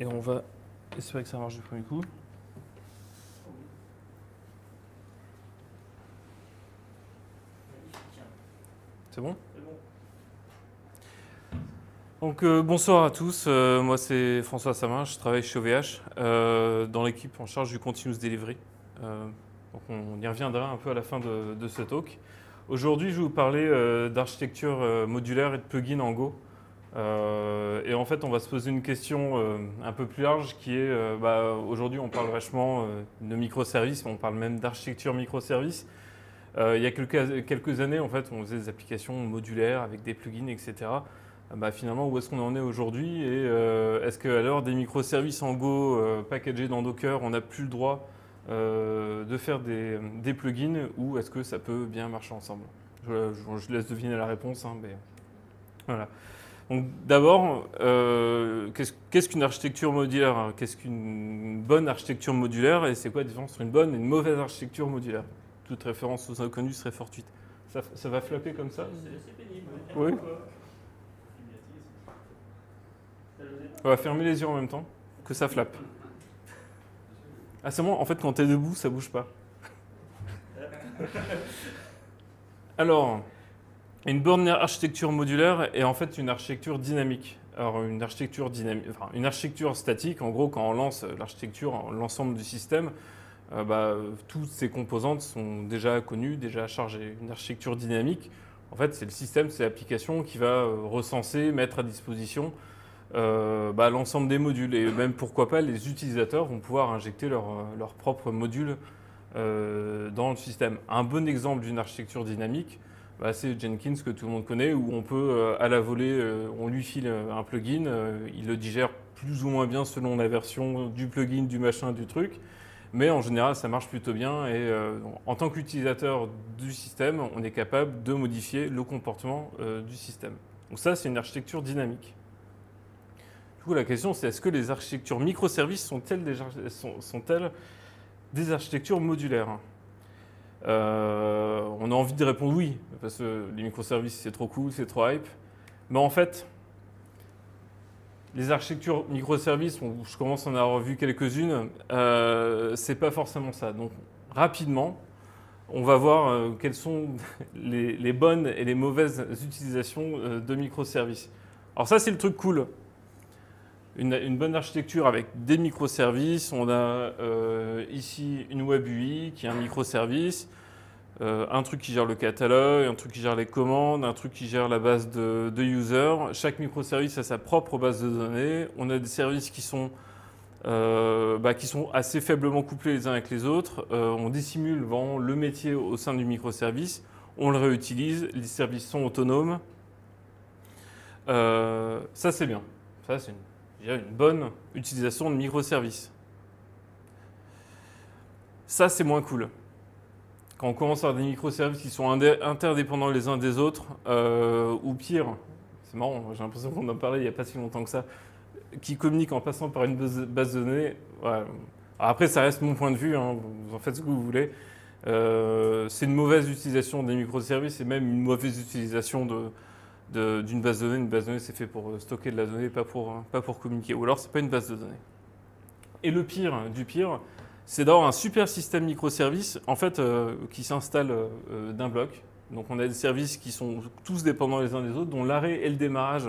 Et on va espérer que ça marche du premier coup. C'est bon? Donc euh, bonsoir à tous, Euh, moi c'est François Samin, je travaille chez OVH euh, dans l'équipe en charge du Continuous Delivery. Donc on y reviendra un peu à la fin de, de ce talk. Aujourd'hui je vais vous parler d'architecture modulaire et de plugins en Go. Euh, et en fait on va se poser une question euh, un peu plus large qui est, euh, bah, aujourd'hui on parle vachement de microservices, on parle même d'architecture microservices. Il y a quelques, années en fait on faisait des applications modulaires avec des plugins etc. Ah bah, finalement, où est-ce qu'on en est aujourd'hui? Et est-ce qu'à l'heure des microservices en Go packagés dans Docker, on n'a plus le droit de faire des, plugins? Ou est-ce que ça peut bien marcher ensemble? Je laisse deviner la réponse, hein, mais voilà. Donc d'abord, euh, qu'est-ce qu'une architecture modulaire? Hein Qu'est-ce qu'une bonne architecture modulaire? Et c'est quoi la différence entre une bonne et une mauvaise architecture modulaire? Toute référence aux inconnus serait fortuite. Ça, ça va flapper comme ça? Oui. On va fermer les yeux en même temps, que ça flappe. Ah, c'est bon, en fait, quand t'es debout, ça bouge pas. Alors, une bonne architecture modulaire est en fait une architecture dynamique. Alors, une architecture dynamique, une architecture statique, en gros, quand on lance l'architecture, l'ensemble du système, euh, bah, toutes ces composantes sont déjà connues, déjà chargées. Une architecture dynamique, en fait, c'est le système, c'est l'application qui va euh, recenser, mettre à disposition euh, bah, l'ensemble des modules. Et même, pourquoi pas, les utilisateurs vont pouvoir injecter leur, euh, leur propre module euh, dans le système. Un bon exemple d'une architecture dynamique, bah, c'est Jenkins que tout le monde connaît, où on peut, euh, à la volée, euh, on lui file un plugin, euh, il le digère plus ou moins bien selon la version du plugin, du machin, du truc. Mais en général, ça marche plutôt bien. Et en tant qu'utilisateur du système, on est capable de modifier le comportement du système. Donc ça, c'est une architecture dynamique. Du coup, la question, c'est est-ce que les architectures microservices sont-elles des architectures modulaires? Euh, On a envie de répondre oui, parce que les microservices, c'est trop cool, c'est trop hype. Mais en fait, les architectures microservices, je commence à en avoir vu quelques-unes, euh, c'est pas forcément ça. Donc, rapidement, on va voir euh, quelles sont les, les bonnes et les mauvaises utilisations de microservices. Alors ça, c'est le truc cool. Une, bonne architecture avec des microservices. On a euh, ici une web UI qui est un microservice, euh, un truc qui gère le catalogue, un truc qui gère les commandes, un truc qui gère la base de, users. Chaque microservice a sa propre base de données. On a des services qui sont, euh, bah, qui sont assez faiblement couplés les uns avec les autres. On dissimule vraiment le métier au sein du microservice. On le réutilise. Les services sont autonomes. Ça, c'est bien. Ça, c'est une bonne utilisation de microservices. Ça, c'est moins cool. Quand on commence à avoir des microservices qui sont interdépendants les uns des autres, euh, ou pire, c'est marrant, j'ai l'impression qu'on en parlait il n'y a pas si longtemps que ça, qui communiquent en passant par une base de données. après, ça reste mon point de vue, hein, vous en faites ce que vous voulez. Euh, c'est une mauvaise utilisation des microservices et même une mauvaise utilisation de- d'une base de données. Une base de données, c'est fait pour euh, stocker de la donnée, pas pour, euh, pas pour communiquer. Ou alors, c'est pas une base de données. Et le pire du pire, c'est d'avoir un super système microservice en fait, euh, qui s'installe euh, d'un bloc. Donc, on a des services qui sont tous dépendants les uns des autres, dont l'arrêt et le démarrage.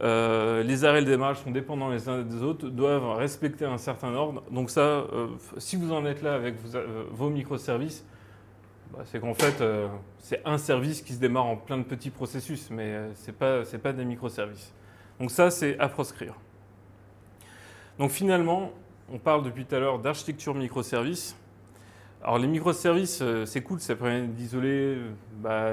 les arrêts et le démarrage sont dépendants les uns des autres, doivent respecter un certain ordre. Donc ça, si vous en êtes là avec vos microservices, bah, c'est qu'en fait, euh, c'est un service qui se démarre en plein de petits processus, mais euh, ce n'est pas, des microservices. Donc ça, c'est à proscrire. Donc finalement, on parle depuis tout à l'heure d'architecture microservices. Alors les microservices, euh, c'est cool, ça permet d'isoler bah,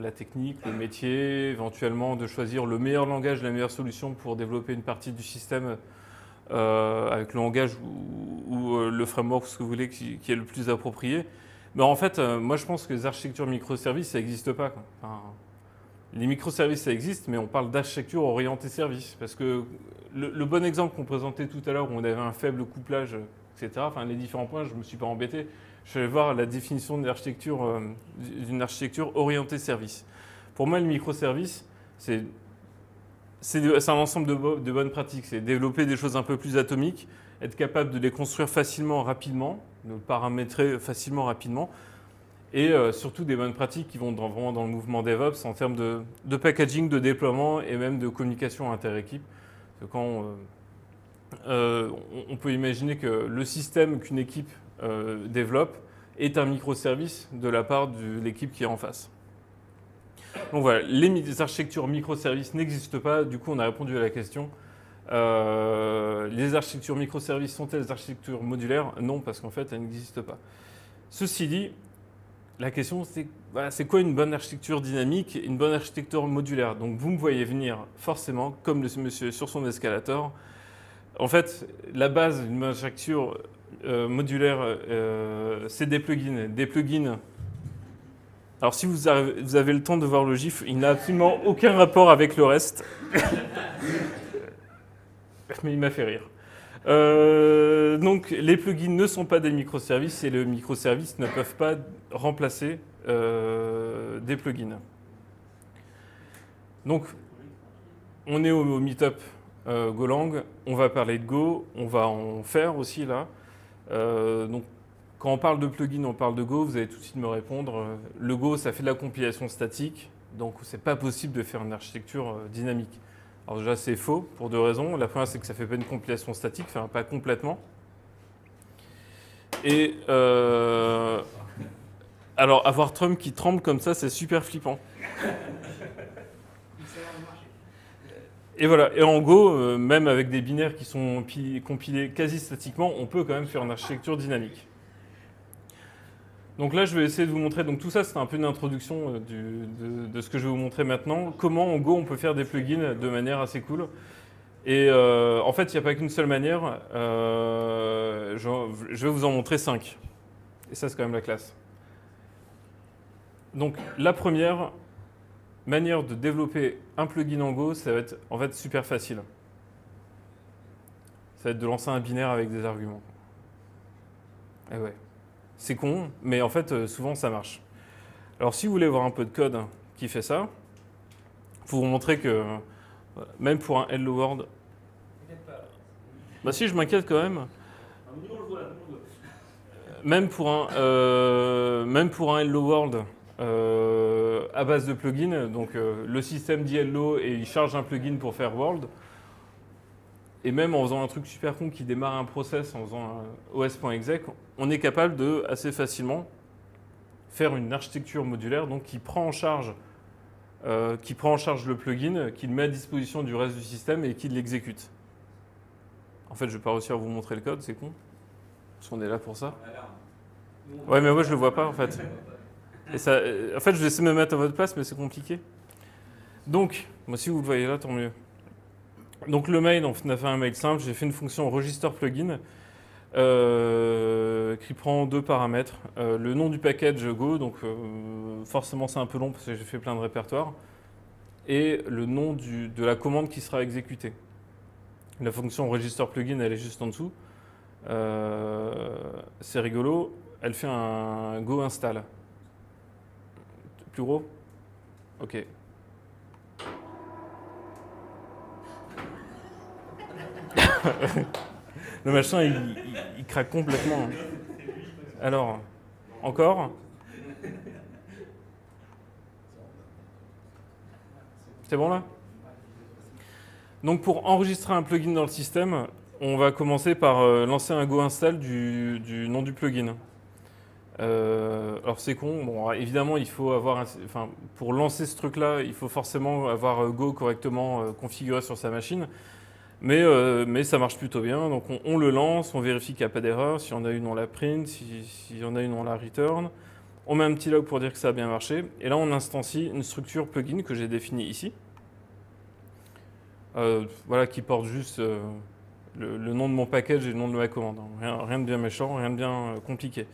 la technique, le métier, éventuellement de choisir le meilleur langage, la meilleure solution pour développer une partie du système avec le langage ou, le framework, ce que vous voulez, qui est le plus approprié. Mais en fait, euh, moi je pense que les architectures microservices, ça n'existe pas. les microservices, ça existe, mais on parle d'architecture orientée service. Parce que le, bon exemple qu'on présentait tout à l'heure, où on avait un faible couplage, etc., enfin les différents points, je ne me suis pas embêté. Je vais voir la définition euh, d'une architecture orientée service. Pour moi, le microservice, c'est c'est un ensemble de bonnes pratiques. C'est développer des choses un peu plus atomiques, être capable de les construire facilement, rapidement, de paramétrer facilement, rapidement, et euh, surtout des bonnes pratiques qui vont vraiment dans le mouvement DevOps en termes de, packaging, de déploiement et même de communication inter-équipe. Quand euh, euh, on, peut imaginer que le système qu'une équipe développe est un microservice de la part de l'équipe qui est en face. Donc voilà, les architectures microservices n'existent pas. Du coup, on a répondu à la question. Les architectures microservices sont-elles des architectures modulaires Non, parce qu'en fait, elles n'existent pas. Ceci dit, la question, c'est quoi une bonne architecture dynamique, une bonne architecture modulaire Donc vous me voyez venir forcément, comme le monsieur sur son escalator. En fait, la base d'une architecture euh, modulaire, euh, c'est des plugins. Des plugins. Alors si vous avez, vous avez le temps de voir le GIF, il n'a absolument aucun rapport avec le reste. Mais il m'a fait rire. Euh, donc les plugins ne sont pas des microservices et les microservices ne peuvent pas remplacer euh, des plugins. Donc on est au, meetup euh, Golang, on va parler de Go, on va en faire aussi là. donc quand on parle de plugin, on parle de Go, vous allez tout de suite me répondre. le Go, ça fait de la compilation statique, donc c'est pas possible de faire une architecture dynamique. Alors déjà, c'est faux pour deux raisons. La première, c'est que ça ne fait pas une compilation statique, enfin pas complètement. Et euh, alors, avoir Trump qui tremble comme ça, c'est super flippant. Et voilà. Et en Go, euh, même avec des binaires qui sont compilés quasi statiquement, on peut quand même faire une architecture dynamique. Donc là, je vais essayer de vous montrer. Donc tout ça, c'est un peu une introduction euh, de, ce que je vais vous montrer maintenant. Comment en Go on peut faire des plugins de manière assez cool. Et euh, en fait, il n'y a pas qu'une seule manière. Euh, je, vais vous en montrer cinq. Et ça, c'est quand même la classe. Donc la première manière de développer un plugin en Go, ça va être en fait super facile. Ça va être de lancer un binaire avec des arguments. Et ouais. C'est con, mais en fait, euh, souvent, ça marche. Alors, si vous voulez voir un peu de code qui fait ça, pour vous montrer que euh, même pour un Hello World... Bah si, je m'inquiète quand même. Même pour un, euh, même pour un Hello World à base de plugin, donc le système dit Hello et il charge un plugin pour faire World, et même en faisant un truc super con qui démarre un process en faisant os.exec, on est capable de assez facilement faire une architecture modulaire donc qui prend en charge euh, qui prend en charge le plugin, qui le met à disposition du reste du système et qui l'exécute. En fait, je ne vais pas réussir à vous montrer le code, c'est con. Parce qu'on est là pour ça. Ouais, mais moi je le vois pas en fait. Ça, en fait, je vais essayer de me mettre à votre place, mais c'est compliqué. Donc, moi si vous le voyez là, tant mieux. Donc le mail, on a fait un mail simple, j'ai fait une fonction register plugin euh, qui prend deux paramètres. Euh, le nom du package Go, donc euh, forcément c'est un peu long parce que j'ai fait plein de répertoires, et le nom de la commande qui sera exécutée. La fonction register plugin, elle est juste en dessous. c'est rigolo, elle fait un Go install. Plus gros? Ok. Le machin, il, craque complètement. Alors, encore C'est bon là? Donc pour enregistrer un plugin dans le système, on va commencer par euh, lancer un go install du, nom du plugin. Euh, alors c'est con, bon, évidemment il faut avoir, enfin, pour lancer ce truc-là, il faut forcément avoir euh, Go correctement configuré sur sa machine. Euh, mais, ça marche plutôt bien. Donc on, le lance, on vérifie qu'il n'y a pas d'erreur. Si on a une, on la print. Si, si on a une, on la return. On met un petit log pour dire que ça a bien marché. Et là, on instancie une structure plugin que j'ai définie ici. Euh, voilà, qui porte juste euh, le, nom de mon package et le nom de ma commande. Rien, de bien méchant, rien de bien compliqué.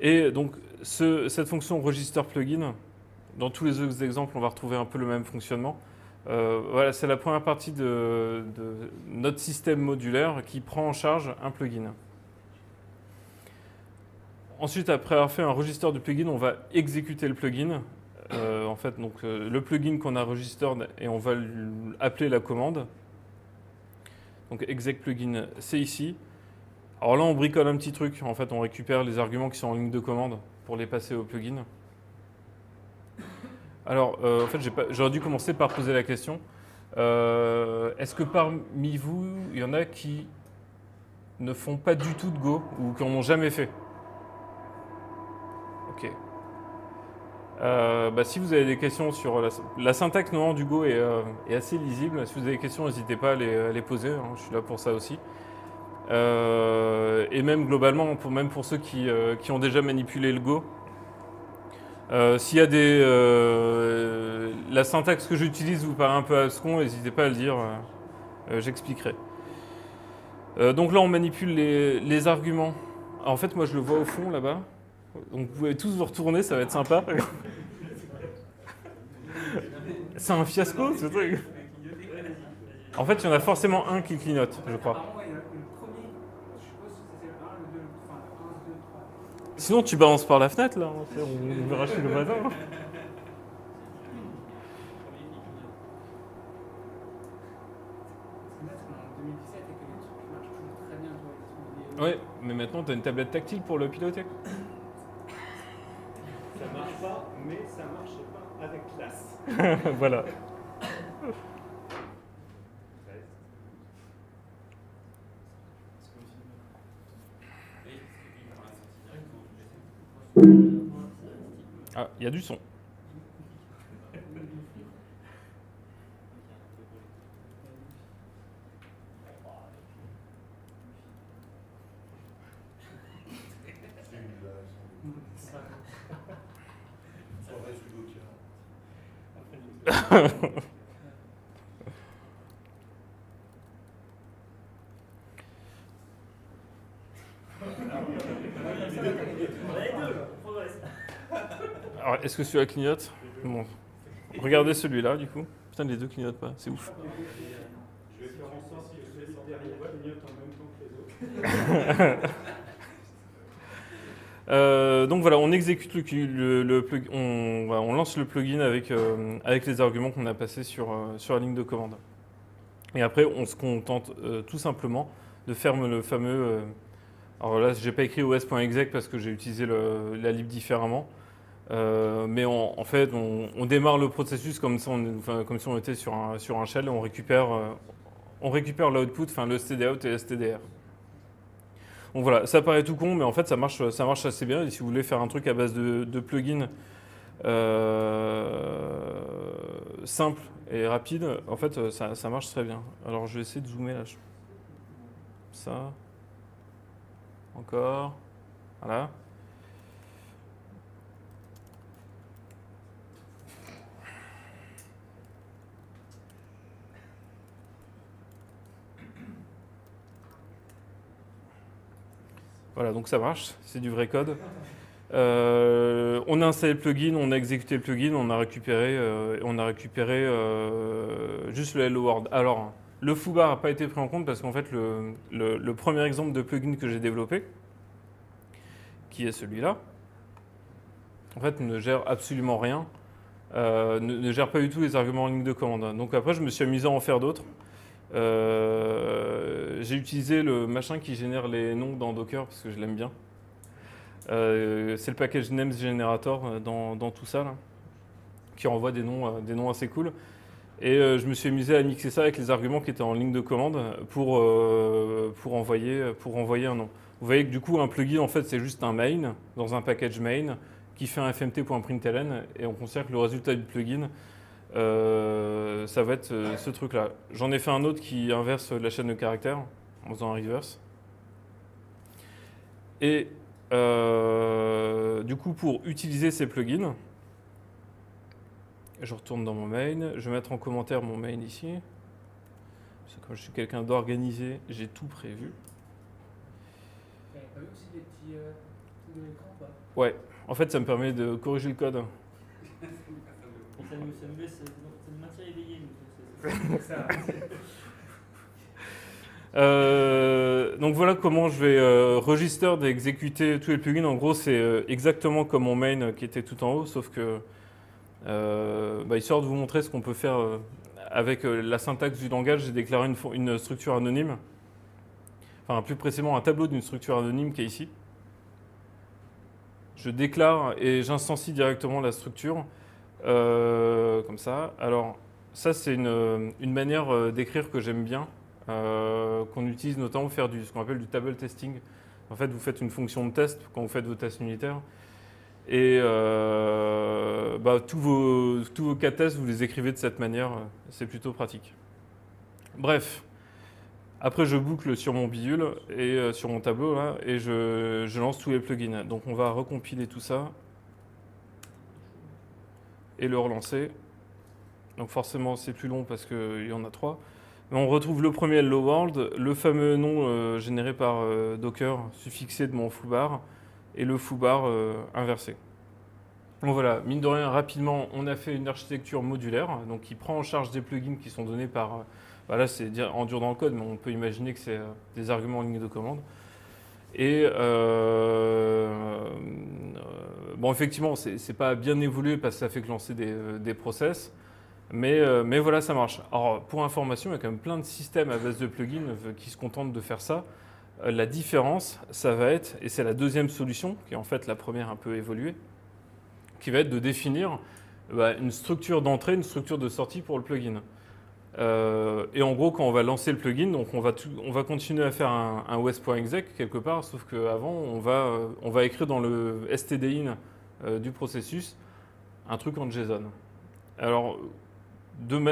Et donc, cette fonction register plugin, dans tous les autres exemples, on va retrouver un peu le même fonctionnement. Euh, voilà, c'est la première partie de, notre système modulaire qui prend en charge un plugin. Ensuite, après avoir fait un registre de plugin, on va exécuter le plugin. Euh, en fait donc, le plugin qu'on a registered et on va appeler la commande. Donc exec plugin, c'est ici. Alors là, on bricole un petit truc. En fait, on récupère les arguments qui sont en ligne de commande pour les passer au plugin. Alors, en fait, j'aurais dû commencer par poser la question. Est-ce que parmi vous, il y en a qui ne font pas du tout de Go ou qui n'en ont jamais fait? Ok. Euh, bah, si vous avez des questions sur la, syntaxe non, du Go euh, est, assez lisible. Si vous avez des questions, n'hésitez pas à les, poser. Hein, je suis là pour ça aussi. Euh, et même globalement, pour, même pour ceux qui, ont déjà manipulé le Go, s'il y a des la syntaxe que j'utilise vous paraît un peu abscon, n'hésitez pas à le dire. J'expliquerai. donc là, on manipule les, les arguments. en fait, moi, je le vois au fond là-bas. Donc vous pouvez tous vous retourner, ça va être sympa. C'est un fiasco ce truc. En fait, il y en a forcément un qui clignote, je crois. Sinon, tu balances par la fenêtre, là. On verra chez le voisin. Ouais, mais maintenant, tu as une tablette tactile pour le piloter. mais ça marche pas avec classe. voilà. Il y a du son. Est-ce que celui-là clignote bon. Regardez celui-là, du coup. Putain, les deux clignotent pas, c'est ouf. Je vais faire en sorte que celui derrière clignote en même temps que les autres. Euh, donc voilà, on exécute le, le, on, lance le plugin avec, euh, avec les arguments qu'on a passés sur, euh, sur la ligne de commande. Et après, on se contente tout simplement de faire le fameux. alors là, j'ai pas écrit os.exec parce que j'ai utilisé la lib différemment. Mais en fait, on, démarre le processus comme si on, était sur un, sur un shell on récupère, on récupère l'output, enfin le stdout et le stdr. Donc voilà, ça paraît tout con, mais en fait ça marche, ça marche assez bien. Et si vous voulez faire un truc à base de, de plugins euh, simple et rapide, en fait ça, ça, marche très bien. Alors je vais essayer de zoomer là. Ça. Encore. Voilà. Voilà, donc ça marche, c'est du vrai code. Euh, on a installé le plugin, on a exécuté le plugin, on a récupéré, euh, on a récupéré euh, juste le hello world. Alors, le foobar n'a pas été pris en compte parce qu'en fait, le, premier exemple de plugin que j'ai développé, qui est celui-là, en fait, ne gère absolument rien, ne, ne, gère pas du tout les arguments en ligne de commande. Donc après, je me suis amusé à en faire d'autres. Euh, j'ai utilisé le machin qui génère les noms dans Docker parce que je l'aime bien. Euh, c'est le package names generator euh, dans, tout ça, là, qui renvoie des noms, des noms assez cool. Et je me suis amusé à mixer ça avec les arguments qui étaient en ligne de commande pour, pour, envoyer, pour envoyer un nom. Vous voyez que du coup, un plugin, en fait, c'est juste un main dans un package main qui fait un fmt.println et on considère que le résultat du plugin, euh, ça va être euh, ce truc-là. J'en ai fait un autre qui inverse la chaîne de caractères en faisant un reverse. Et euh, du coup, pour utiliser ces plugins, je retourne dans mon main. Je vais mettre en commentaire mon main ici. Parce que comme je suis quelqu'un d'organisé, j'ai tout prévu. Ouais, en fait, ça me permet de corriger le code. Ça nous, ça nous, laisse, ça nous maintient éveillés. Euh, donc voilà comment je vais euh, register d'exécuter tous les plugins. En gros, c'est euh, exactement comme mon main qui était tout en haut, sauf que Euh, bah, histoire de vous montrer ce qu'on peut faire euh, avec euh, la syntaxe du langage, j'ai déclaré une, une structure anonyme. Enfin, plus précisément, un tableau d'une structure anonyme qui est ici. Je déclare et j'instancie directement la structure. Euh, comme ça. Alors, ça, c'est une, manière euh, d'écrire que j'aime bien, euh, qu'on utilise notamment pour faire ce qu'on appelle du table testing. En fait, vous faites une fonction de test quand vous faites vos tests unitaires. Et bah, tous, vos, tous vos cas tests, vous les écrivez de cette manière. C'est plutôt pratique. Bref. Après, je boucle sur mon bidule et sur mon tableau là, et je lance tous les plugins. Donc, on va recompiler tout ça et le relancer. Donc, forcément, c'est plus long parce qu'il y en a trois. Mais on retrouve le premier Hello World, le fameux nom euh, généré par euh, Docker suffixé de mon foobar et le foobar euh, inversé. Donc voilà, mine de rien, rapidement, on a fait une architecture modulaire, donc qui prend en charge des plugins qui sont donnés par. euh, bah là, c'est en dur dans le code, mais on peut imaginer que c'est des arguments en ligne de commande. Et bon, effectivement, c'est c'est pas bien évolué parce que ça fait que lancer des, euh, process. Mais, euh, mais voilà, ça marche. Alors, pour information, il y a quand même plein de systèmes à base de plugins euh, qui se contentent de faire ça. La différence, ça va être, et c'est la deuxième solution, qui est en fait la première un peu évoluée, qui va être de définir bah, une structure d'entrée, une structure de sortie pour le plugin. Euh, et en gros, quand on va lancer le plugin, donc on va, on va continuer à faire un, un quelque part, sauf qu'avant, on va, euh, on va écrire dans le stdin euh, du processus un truc en JSON. Alors,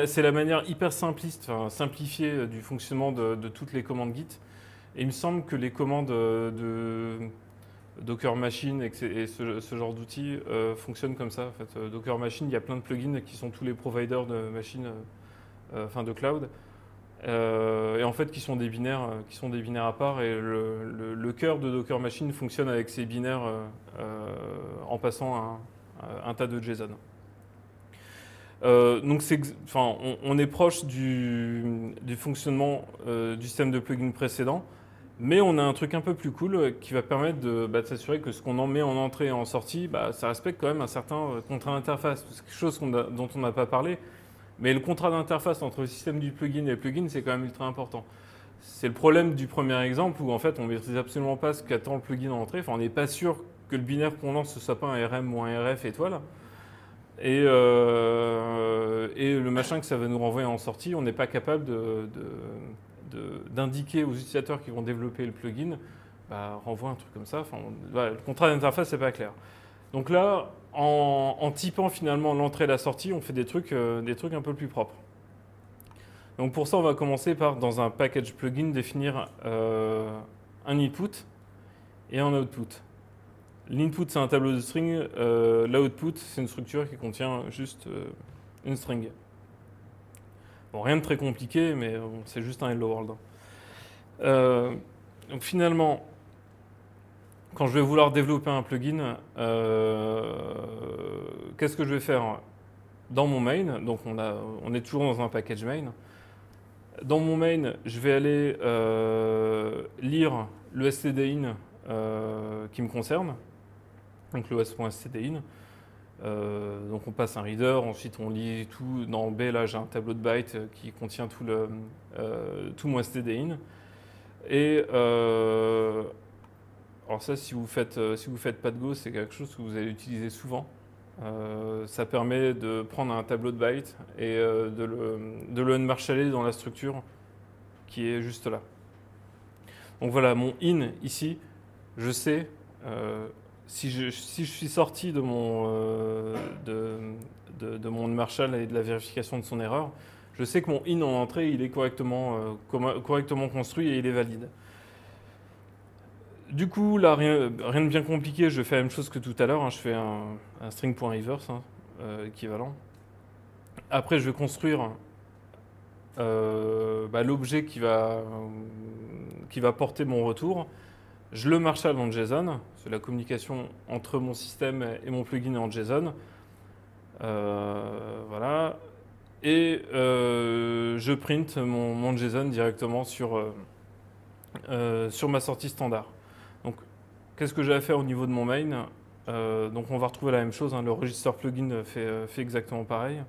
c'est la manière hyper simpliste, simplifiée euh, du fonctionnement de, toutes les commandes Git. Et il me semble que les commandes de Docker Machine et, ce, genre d'outils fonctionnent comme ça. En fait, Docker Machine, il y a plein de plugins qui sont tous les providers de machines, enfin de cloud, Euh, et en fait qui sont des binaires, euh, qui sont des binaires à part. Et le, cœur de Docker Machine fonctionne avec ces binaires euh, euh, en passant un, tas de JSON. Euh, donc enfin, on, est proche du, fonctionnement euh, du système de plugin précédent, mais on a un truc un peu plus cool euh, qui va permettre de, bah, de s'assurer que ce qu'on en met en entrée et en sortie, bah, ça respecte quand même un certain euh, contrat d'interface. Quelque chose dont on n'a pas parlé, mais le contrat d'interface entre le système du plugin et le plugin, c'est quand même ultra important. C'est le problème du premier exemple où en fait on ne maîtrise absolument pas ce qu'attend le plugin en entrée. Enfin, on n'est pas sûr que le binaire qu'on lance ce soit pas un RM ou un RF étoile. Et, euh, et le machin que ça va nous renvoyer en sortie, on n'est pas capable d'indiquer aux utilisateurs qui vont développer le plugin, bah, renvoie un truc comme ça. Enfin, le contrat d'interface, c'est pas clair. Donc là, en, typant finalement l'entrée et la sortie, on fait des trucs, euh, des trucs un peu plus propres. Donc pour ça, on va commencer par, dans un package plugin, définir euh, un input et un output. L'input, c'est un tableau de string. euh, L'output, c'est une structure qui contient juste une string. Bon, rien de très compliqué, mais c'est juste un hello world. Euh, donc finalement, quand je vais vouloir développer un plugin, euh, qu'est-ce que je vais faire dans mon main? Donc on, a, on est toujours dans un package main. Dans mon main, je vais aller euh, lire le stdin euh, qui me concerne, donc le os.stdin. Euh, donc on passe un reader, ensuite on lit tout. Dans B, là j'ai un tableau de bytes qui contient tout, le, tout mon stdin. Et alors ça, si vous faites, euh, si vous faites pas de Go, c'est quelque chose que vous allez utiliser souvent. Euh, ça permet de prendre un tableau de bytes et euh, de le, de le unmarshaller dans la structure qui est juste là. Donc voilà, mon in ici, je sais si, je, si je suis sorti de mon, de, de, mon et de la vérification de son erreur, je sais que mon in en entrée, il est correctement, correctement construit et il est valide. Du coup, là, rien, de bien compliqué, je fais la même chose que tout à l'heure, hein, je fais un, un string.reverse hein, euh, équivalent. Après, je vais construire euh, bah, l'objet qui va, qui va porter mon retour. Je le marshal en JSON, c'est la communication entre mon système et mon plugin en JSON. Euh, voilà. Et je print mon, JSON directement sur, sur ma sortie standard. Qu'est-ce que j'ai à faire au niveau de mon main Euh, donc on va retrouver la même chose, hein. le register plugin fait, euh, fait, exactement pareil.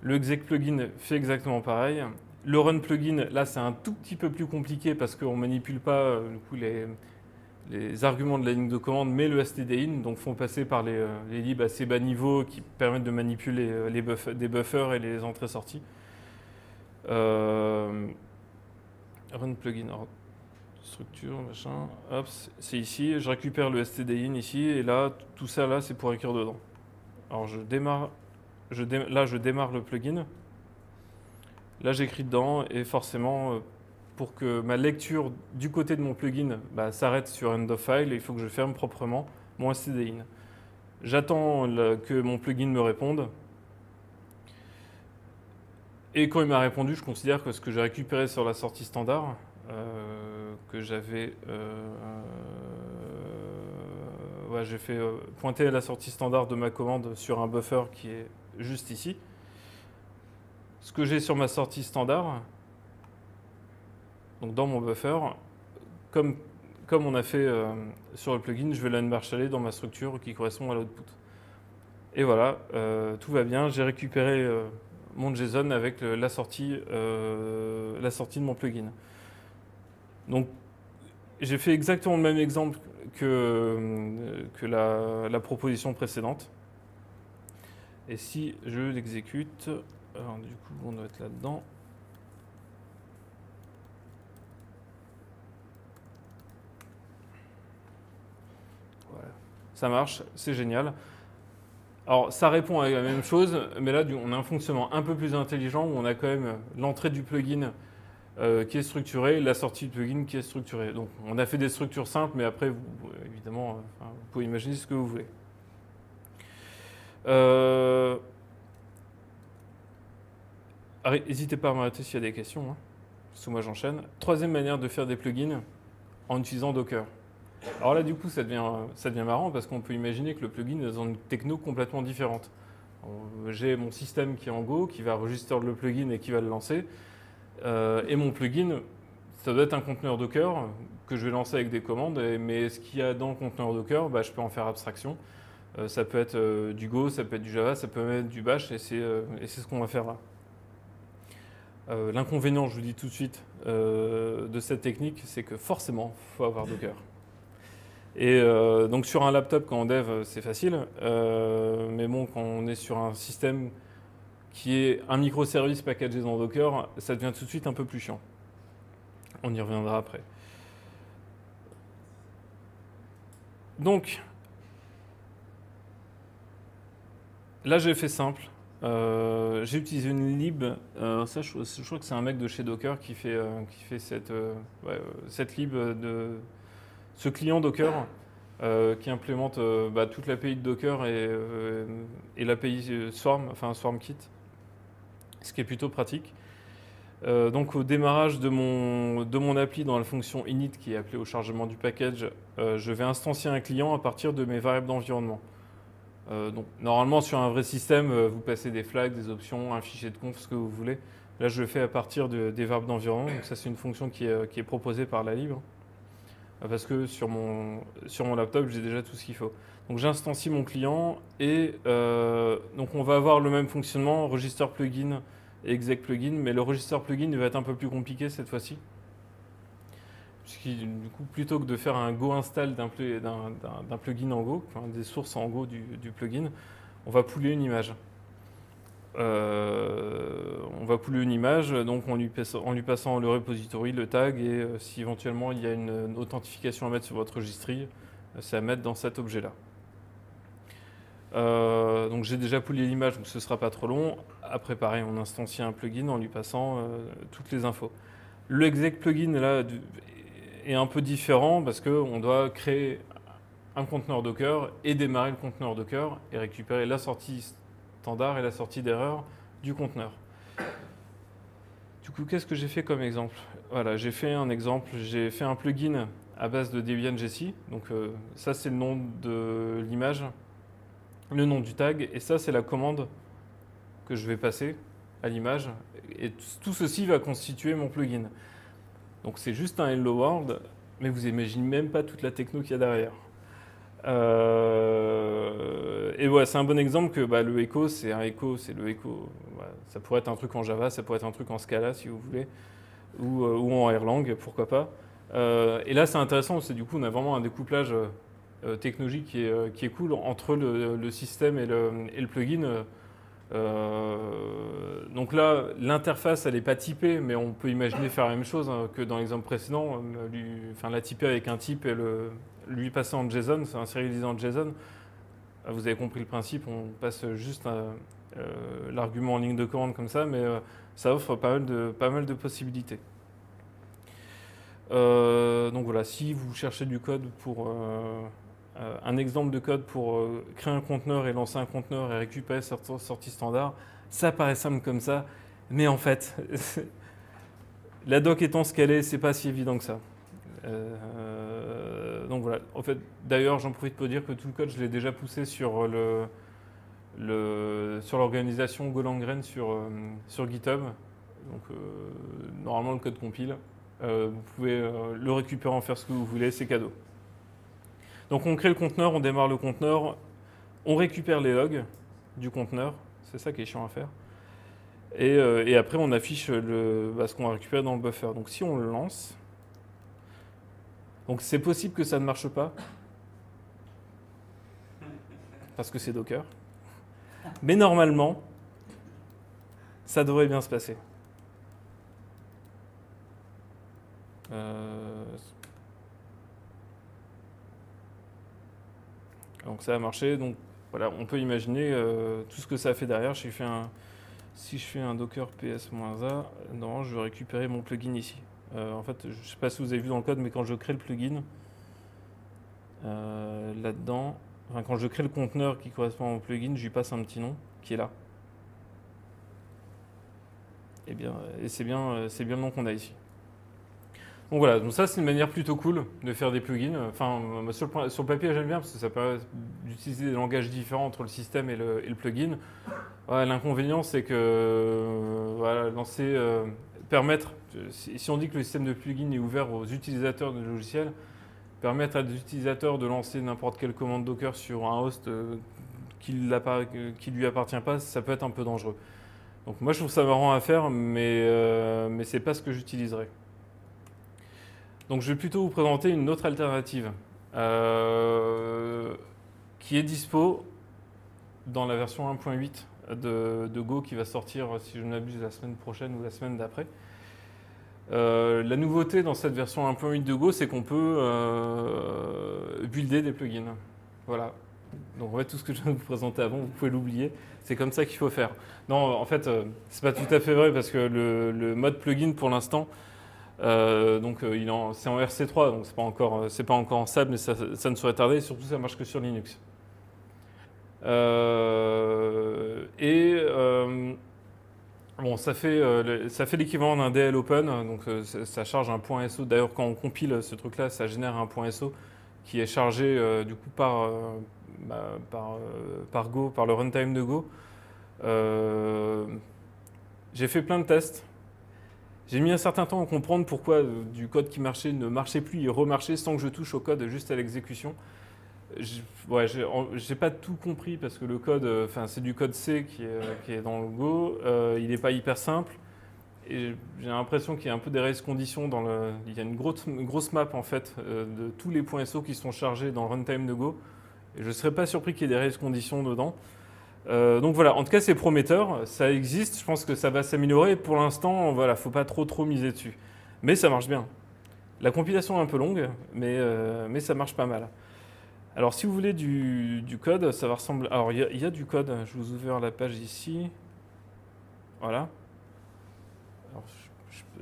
Le exec plugin fait exactement pareil. Le run plugin, là c'est un tout petit peu plus compliqué parce qu'on ne manipule pas euh, du coup, les, les, arguments de la ligne de commande, mais le stdin, donc font passer par les, les libs assez bas niveau qui permettent de manipuler les des buffers et les entrées-sorties. run plugin, structure, machin, hop, c'est ici, je récupère le stdin ici, et là, tout ça là, c'est pour écrire dedans. Alors je démarre, je là je démarre le plugin, là j'écris dedans, et forcément, euh, pour que ma lecture du côté de mon plugin bah, s'arrête sur end of file, il faut que je ferme proprement mon stdin. J'attends que mon plugin me réponde, et quand il m'a répondu, je considère que ce que j'ai récupéré sur la sortie standard, euh, que j'avais. Euh, ouais, j'ai fait euh, pointer la sortie standard de ma commande sur un buffer qui est juste ici. Ce que j'ai sur ma sortie standard, donc dans mon buffer, comme, comme on a fait sur le plugin, je vais l'unmarshaller dans ma structure qui correspond à l'output. Et voilà, tout va bien. J'ai récupéré mon JSON avec la, sortie, la sortie de mon plugin. Donc, j'ai fait exactement le même exemple que, que la, proposition précédente. Et si je l'exécute, du coup, on doit être là-dedans. Voilà. Ça marche, c'est génial. Alors, ça répond à la même chose, mais là, on a un fonctionnement un peu plus intelligent où on a quand même l'entrée du plugin euh, qui est structuré, la sortie du plugin qui est structurée. Donc on a fait des structures simples, mais après, vous, évidemment, euh, vous pouvez imaginer ce que vous voulez. Euh, n'hésitez pas à m'arrêter s'il y a des questions, hein, que moi j'enchaîne. Troisième manière de faire des plugins en utilisant Docker. Alors là, du coup, ça devient, ça devient marrant parce qu'on peut imaginer que le plugin est dans une techno complètement différente. J'ai mon système qui est en Go, qui va enregistrer le plugin et qui va le lancer. Euh, et mon plugin, ça doit être un conteneur Docker que je vais lancer avec des commandes, mais ce qu'il y a dans le conteneur Docker, bah, je peux en faire abstraction. Euh, ça peut être euh, du Go, ça peut être du Java, ça peut être du Bash, et c'est ce qu'on va faire là. L'inconvénient, je vous dis tout de suite, de cette technique, c'est que forcément, il faut avoir Docker. Et donc sur un laptop, quand on dev, c'est facile, mais bon, quand on est sur un système qui est un microservice packagé dans Docker, ça devient tout de suite un peu plus chiant. On y reviendra après. Donc, là j'ai fait simple. Euh, j'ai utilisé une lib. Euh, ça, je, crois que c'est un mec de chez Docker qui fait, euh, qui fait cette, cette lib de ce client Docker qui implémente bah, toute l'API de Docker et, et l'API Swarm, enfin SwarmKit ce qui est plutôt pratique. Euh, donc au démarrage de mon, de appli dans la fonction init qui est appelée au chargement du package, euh, je vais instancier un client à partir de mes variables d'environnement. Euh, normalement sur un vrai système, vous passez des flags, des options, un fichier de conf, ce que vous voulez. Là je le fais à partir des variables d'environnement, donc ça c'est une fonction qui est, proposée par la libre. Parce que sur mon laptop j'ai déjà tout ce qu'il faut. Donc j'instancie mon client et euh, donc on va avoir le même fonctionnement, register plugin et exec plugin, mais le register plugin va être un peu plus compliqué cette fois-ci. Du coup, plutôt que de faire un go install d'un plugin en Go, des sources en Go du, plugin, on va pouler une image. Euh, on va pouler une image, donc en lui, passant le repository, le tag, et euh, si éventuellement il y a une, authentification à mettre sur votre registry, c'est à mettre dans cet objet-là. Euh, donc j'ai déjà poulé l'image, donc ce ne sera pas trop long. Après, pareil, on instancie un plugin en lui passant euh, toutes les infos. Le exec plugin là est un peu différent parce qu'on doit créer un conteneur Docker et démarrer le conteneur Docker et récupérer la sortie standard et la sortie d'erreur du conteneur. Du coup, qu'est-ce que j'ai fait comme exemple? Voilà, j'ai fait un exemple, j'ai fait un plugin à base de Debian Jessie. Donc euh, ça, c'est le nom de l'image le nom du tag, et ça c'est la commande que je vais passer à l'image, et tout ceci va constituer mon plugin. Donc c'est juste un hello world, mais vous imaginez même pas toute la techno qu'il y a derrière. Euh, et ouais, c'est un bon exemple que bah, le echo, c'est un echo, c'est le echo. Ça pourrait être un truc en Java, ça pourrait être un truc en Scala si vous voulez, ou, euh, en Erlang, pourquoi pas. Euh, et là, c'est intéressant, c'est du coup, on a vraiment un découplage euh, est, euh, qui est cool entre le, système et le, plugin. Euh, donc là, l'interface, elle n'est pas typée, mais on peut imaginer faire la même chose hein, que dans l'exemple précédent, enfin, la typer avec un type et le, lui passer en JSON, c'est un serialisé en JSON. Ah, Vous avez compris le principe, on passe juste l'argument en ligne de commande comme ça, mais ça offre pas mal de, possibilités. Donc voilà, si vous cherchez du code pour un exemple de code pour euh, créer un conteneur et lancer un conteneur et récupérer sortie sortie standard, ça paraît simple comme ça, mais en fait, la doc étant ce qu'elle est, c'est pas si évident que ça. Euh, donc voilà. En fait, d'ailleurs, j'en profite pour dire que tout le code, je l'ai déjà poussé sur l'organisation Golangren sur euh, sur GitHub. Donc euh, normalement, le code compile. Euh, vous pouvez euh, le récupérer, en faire ce que vous voulez, c'est cadeau. Donc on crée le conteneur, on démarre le conteneur, on récupère les logs du conteneur, c'est ça qui est chiant à faire. Et, euh, après on affiche bah, ce qu'on va récupérer dans le buffer. Donc si on le lance, donc c'est possible que ça ne marche pas, parce que c'est Docker. Mais normalement, ça devrait bien se passer. Euh, Donc ça a marché. Donc voilà, on peut imaginer euh, tout ce que ça a fait derrière. Si je fais un docker ps-a, normalement je vais récupérer mon plugin ici. Euh, en fait, je ne sais pas si vous avez vu dans le code, mais quand je crée le plugin, euh, là-dedans, enfin, quand je crée le conteneur qui correspond au plugin, je lui passe un petit nom qui est là. Et, bien, et c'est bien, c'est bien le nom qu'on a ici. Donc voilà, donc ça c'est une manière plutôt cool de faire des plugins. Enfin, sur le, papier j'aime bien parce que ça permet d'utiliser des langages différents entre le système et le, plugin. L'inconvénient c'est que euh, voilà, lancer, euh, permettre, si, on dit que le système de plugin est ouvert aux utilisateurs du logiciel, permettre à des utilisateurs de lancer n'importe quelle commande Docker sur un host euh, qui ne lui appartient pas, ça peut être un peu dangereux. Donc moi je trouve ça marrant à faire, mais, mais c'est pas ce que j'utiliserai. Donc je vais plutôt vous présenter une autre alternative euh, qui est dispo dans la version 1.8 de, Go qui va sortir, si je ne m'abuse, la semaine prochaine ou la semaine d'après. Euh, la nouveauté dans cette version 1.8 de Go, c'est qu'on peut euh, builder des plugins. Voilà. Donc en fait, tout ce que je viens de vous présenter avant, vous pouvez l'oublier. C'est comme ça qu'il faut faire. Non, en fait, euh, c'est pas tout à fait vrai parce que le, mode plugin pour l'instant, euh, donc euh, est en- c'est en RC3, donc c'est pas encore, euh, c'est pas encore en stable, mais ça, ne saurait tarder. Et surtout, ça marche que sur Linux. Euh, et euh, bon, ça fait, euh, ça fait l'équivalent d'un DL Open, donc euh, ça, charge un point SO. D'ailleurs, quand on compile ce truc-là, ça génère un point SO qui est chargé euh, du coup par, euh, bah, par, euh, par Go, par le runtime de Go. Euh, J'ai fait plein de tests. J'ai mis un certain temps à comprendre pourquoi euh, du code qui marchait ne marchait plus, il remarchait sans que je touche au code, juste à l'exécution. J'ai- Ouais, pas tout compris parce que le code, euh, enfin c'est du code C qui est, euh, dans le Go, il n'est pas hyper simple. J'ai l'impression qu'il y a un peu des race conditions dans le. Il y a une grosse, grosse map en fait de tous les points SO qui sont chargés dans le runtime de Go. Et je ne serais pas surpris qu'il y ait des race conditions dedans. Euh, donc voilà, en tout cas c'est prometteur, ça existe, je pense que ça va s'améliorer. Pour l'instant, voilà, faut pas trop trop miser dessus. Mais ça marche bien. La compilation est un peu longue, mais, euh, ça marche pas mal. Alors si vous voulez du, code, ça va ressembler. Alors il y, a- du code, je vous ouvre la page ici. Voilà.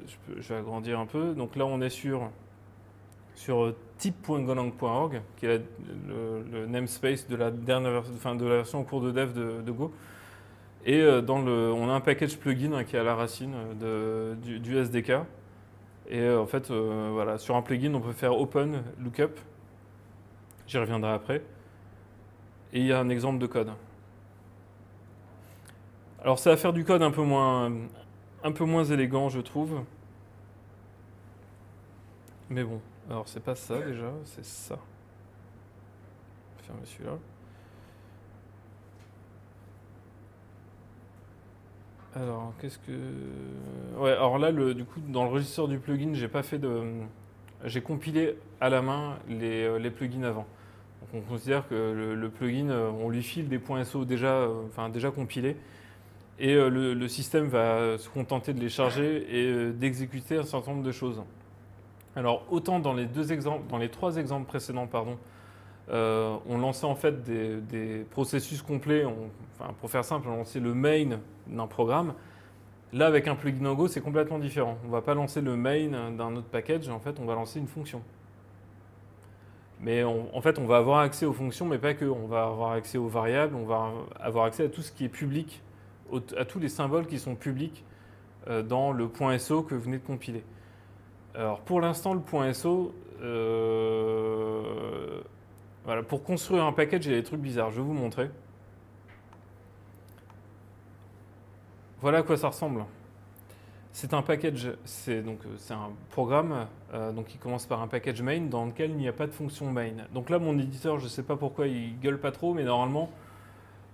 Je, peux- vais agrandir un peu. Donc là on est sur, sur euh, type.golang.org, qui est le, namespace de la dernière enfin, de la version en cours de dev de, Go. Et euh, dans le, on a un package plugin hein, qui est à la racine euh, du, SDK. Et euh, en fait, voilà, sur un plugin, on peut faire open lookup. J'y reviendrai après. Et il y a un exemple de code. Alors ça va faire du code un peu moins, un peu moins élégant, je trouve. Mais bon, alors c'est pas ça déjà, c'est ça. fermer celui-là. Alors, qu'est-ce que. Ouais, alors là, le, du coup, dans le registre du plugin, j'ai pas fait de. J'ai compilé à la main les, euh, les plugins avant. Donc on considère que le, plugin, euh, on lui file des points SO déjà, euh, enfin, déjà compilés. Et le, système va se contenter de les charger et d'exécuter un certain nombre de choses. Alors, autant dans les, deux exemples, dans les trois exemples précédents, euh, on lançait en fait des, processus complets. Enfin, pour faire simple, on lançait le main d'un programme. Là, avec un plugin c'est complètement différent. On ne va pas lancer le main d'un autre package. En fait, on va lancer une fonction. Mais on- en fait, on va avoir accès aux fonctions, mais pas que. On va avoir accès aux variables, on va avoir accès à tout ce qui est public, à tous les symboles qui sont publics euh, dans le point .so que vous venez de compiler. Alors, pour l'instant, le .so, euh, voilà, pour construire un package, il y a des trucs bizarres. Je vais vous montrer. Voilà à quoi ça ressemble. C'est un package, c'est donc euh, c'est un programme euh, donc qui commence par un package main dans lequel il n'y a pas de fonction main. Donc là, mon éditeur, je ne sais pas pourquoi il gueule pas trop, mais normalement,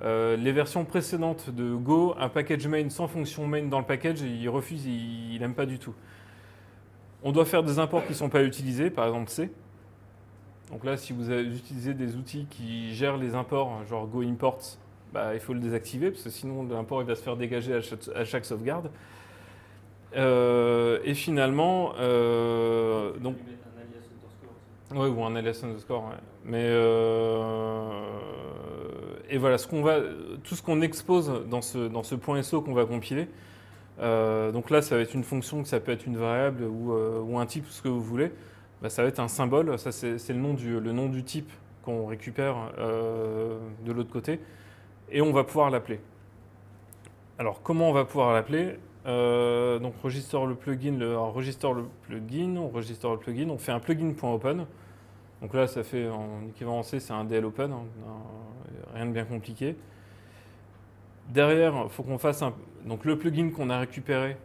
les versions précédentes de Go, un package main sans fonction main dans le package, il refuse, il n'aime pas du tout. On doit faire des imports qui ne sont pas utilisés, par exemple C. Donc là, si vous utilisé des outils qui gèrent les imports, genre Go Imports, bah, il faut le désactiver, parce que sinon l'import il va se faire dégager à chaque, à chaque sauvegarde. Euh, et finalement, euh, donc. Ouais, ou un alias underscore, ouais. Mais euh, et voilà, ce qu'on va, tout ce qu'on expose dans ce, dans ce point SO qu'on va compiler. Euh, donc là, ça va être une fonction, que ça peut être une variable ou, euh, ou un type, ce que vous voulez. Bah, ça va être un symbole. Ça, c'est le nom du, le nom du type qu'on récupère euh, de l'autre côté, et on va pouvoir l'appeler. Alors, comment on va pouvoir l'appeler? Donc, register le plugin, le, le plugin, on register le plugin, on fait un plugin.open. Donc là, ça fait en équivalent C, c'est un DL open, hein, rien de bien compliqué. Derrière, il faut qu'on fasse un, donc le plugin qu'on a récupéré,